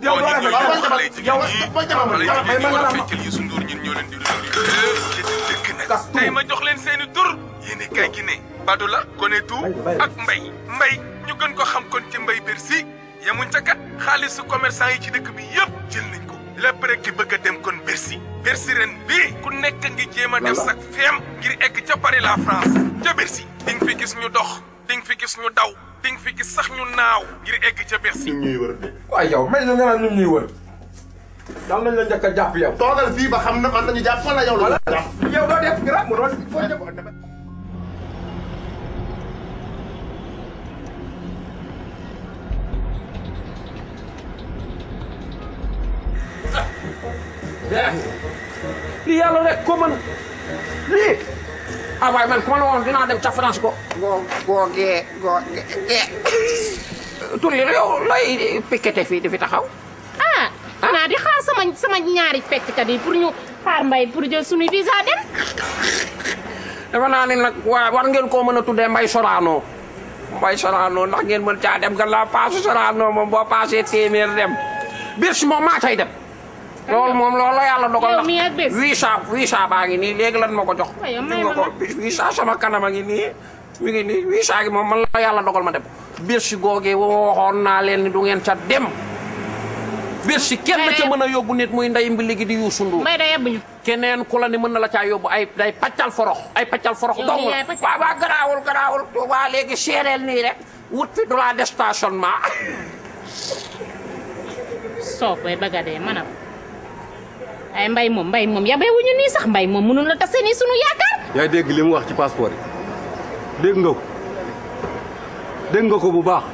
[SPEAKER 7] yow doo
[SPEAKER 4] rafet
[SPEAKER 7] yow
[SPEAKER 15] xale yi jigéen ñi xale
[SPEAKER 4] yi
[SPEAKER 15] jigéen ñi war a feccal Youssou Ndour ñun ñoo leen di dëkk nag tey ma jox leen seeni tur yéen i kay gi ne Badou la Konetu ak Mbay Mbay ñu gën ko xam kon ci Mbay Bercy yemuñ ca kat xaalisu commerçant yi ci dëkk bi yëpp jël nañ ko lépp rek ki bëgg a dem kon Bercy Bercy ren bii ku nekk ngi jéem a def sax feem ngir egg ca Paris la France ca Bercy di nga fi gis ñu dox di nga fi gis ñu daw di nga fi gis sax ñu naaw ngir egg ca Bercy.
[SPEAKER 4] ñu ñuy wër de.
[SPEAKER 7] waaye yow mel na nga naan ñu ñuy wër. daan nañ la njëkk a jàpp yow.
[SPEAKER 4] toogal fii ba xam ne man nañu jàpp wala yow la. jàpp
[SPEAKER 7] yow doo def garab mu doon foo jëm.
[SPEAKER 5] li yàlla rek ko mën lii ah waaye man ku ma la woon dinaa dem ca France go go go gee go gee tulli yow looy piquete fii di fi taxaw
[SPEAKER 9] ah xanaa di xaar sama sama ñaari fecckat yi pour ñu xaar mbay pour jël suñu visa dem
[SPEAKER 5] dafa naa ne nag waa war ngeen koo mën a tuddee mbay soraano mbay soraano ndax ngeen mën caa dem gan laa paasu soraano moom boo paasee téeméer dem biir si moom maa cay dem loolu moom loolu la yàlla dogal
[SPEAKER 9] yow mi ak bés.
[SPEAKER 5] huit cent huit cent baa ngi nii léegi lan ma ko jox
[SPEAKER 9] Waaw, yow may
[SPEAKER 5] gis nga
[SPEAKER 9] ma
[SPEAKER 5] ko huit cent sama kanam a ngi nii mi ngi nii huit cent gi moom man la yàlla dogal ma dem Bercy googee wa waxoon naa leen ni du ngeen ca dem Bercy kenn May ca na- mën a yóbbu nit muy nday mbi léegi di Youssou Ndour
[SPEAKER 9] mbay da yebbuñu
[SPEAKER 5] keneen ku la ni mën na la caa yóbbu ay day paccal forox ay paccal forox
[SPEAKER 9] Yow
[SPEAKER 5] dong
[SPEAKER 9] mii
[SPEAKER 5] la
[SPEAKER 9] yaay paccal.
[SPEAKER 5] waaw waaw garaawul garaawul waa léegi seereel nii rek wut fi droit de stationnement.
[SPEAKER 9] soob bay bëgg a dee manam ay mbay moom mbay moom yabee wuñu nii sax mbay moom mënul la tase nii sunu yaakaar.
[SPEAKER 10] yaa dégg li mu wax ci passeport yi dégg nga ko dégg nga ko bu baax.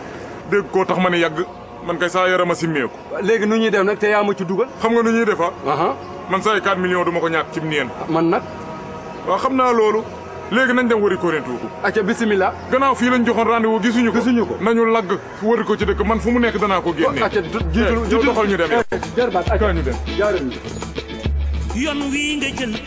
[SPEAKER 11] dégg koo tax ma ne yàgg. man kay saa yaram a simmeeku.
[SPEAKER 10] léegi nu ñuy def nag te yaa ma ci dugal.
[SPEAKER 11] xam nga nu ñuy defa
[SPEAKER 10] ah?
[SPEAKER 11] man saa yi 4 millions du ma ko ñaat cim neen.
[SPEAKER 10] man nag.
[SPEAKER 11] waaw xam naa loolu. léegi nañ dem wëri Korintu ko.
[SPEAKER 10] acca bisimilah.
[SPEAKER 11] gannaaw fii lañ joxoon rendez-vous gisuñu ko.
[SPEAKER 10] gisuñu ko
[SPEAKER 11] nañu lagg wëri ko ci dëkk man fu mu nekk danaa ko génne.
[SPEAKER 10] acca
[SPEAKER 11] jiitu eh, doxal ñu dem.
[SPEAKER 10] Eh, jarbaat
[SPEAKER 11] acca ñu dem.
[SPEAKER 2] yoon wii nga jël.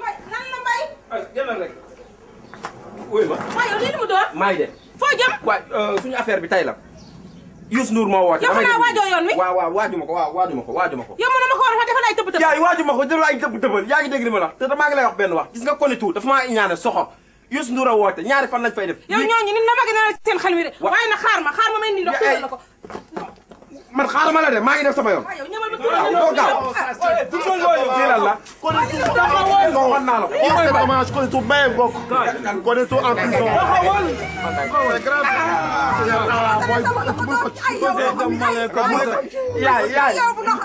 [SPEAKER 2] ma nan la
[SPEAKER 6] mbay.
[SPEAKER 7] ah jëlal rek. wuy ma.
[SPEAKER 6] waaye yow lii lu mu doon.
[SPEAKER 7] maa ngi dem.
[SPEAKER 6] foo jëm.
[SPEAKER 7] waay suñu affaire bi tey la. Youssou Ndour moo woote.
[SPEAKER 6] yow
[SPEAKER 7] damay
[SPEAKER 6] xanaa
[SPEAKER 7] dem.
[SPEAKER 6] waajoo yoon wi.
[SPEAKER 7] waaw waaw waaju ma ko waaw waaju ma ko waaju ma ko.
[SPEAKER 6] yow mënuma ko war a wax dafa lay tëb tëb.
[SPEAKER 7] yaay waaju ma ko jël ay tëb tëbal yaa ngi dégg li ma la wax te damaa ngi lay wax benn wax gis nga konitu dafa maa ñaane soxor Youssou Ndour a woote ñaari fan lañ fay def.
[SPEAKER 6] yow ñooñu nit na ma gën a seen xel mi de. waaye na xaar ma xaar ma may nii ndox
[SPEAKER 7] tuuti
[SPEAKER 6] la ko.
[SPEAKER 7] man xaaral ma la de maa ngi def sama yoon.
[SPEAKER 6] waaw ñëwal ma
[SPEAKER 7] tuuti la ko gaaw. kii lan la. kon waxoon naa la ko.
[SPEAKER 4] kii c'est dommage kon tu may bokk. kon tu en prison. c'est grave.
[SPEAKER 7] yaay yaay.